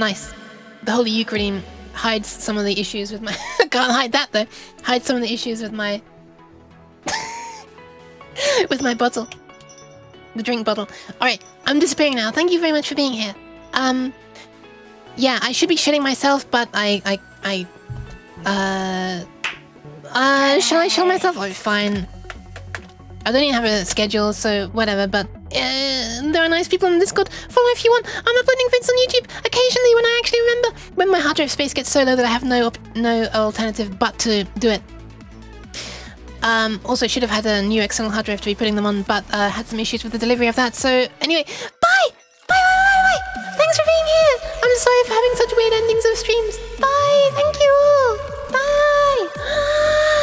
Nice. The holy Eucharine hides some of the issues with my... Can't hide that, though. Hides some of the issues with my... with my bottle. The drink bottle. Alright, I'm disappearing now. Thank you very much for being here. Um, yeah, I should be shitting myself, but I, I, I, uh, uh, shall I show myself? Oh, fine. I don't even have a schedule, so whatever, but uh, there are nice people on Discord. Follow if you want. I'm uploading vids on YouTube occasionally when I actually remember. When my hard drive space gets so low that I have no no alternative but to do it. Um, also should have had a new external hard drive to be putting them on, but uh, had some issues with the delivery of that. So anyway, bye! Bye, bye, bye, bye! Thanks for being here! I'm sorry for having such weird endings of streams. Bye! Thank you all!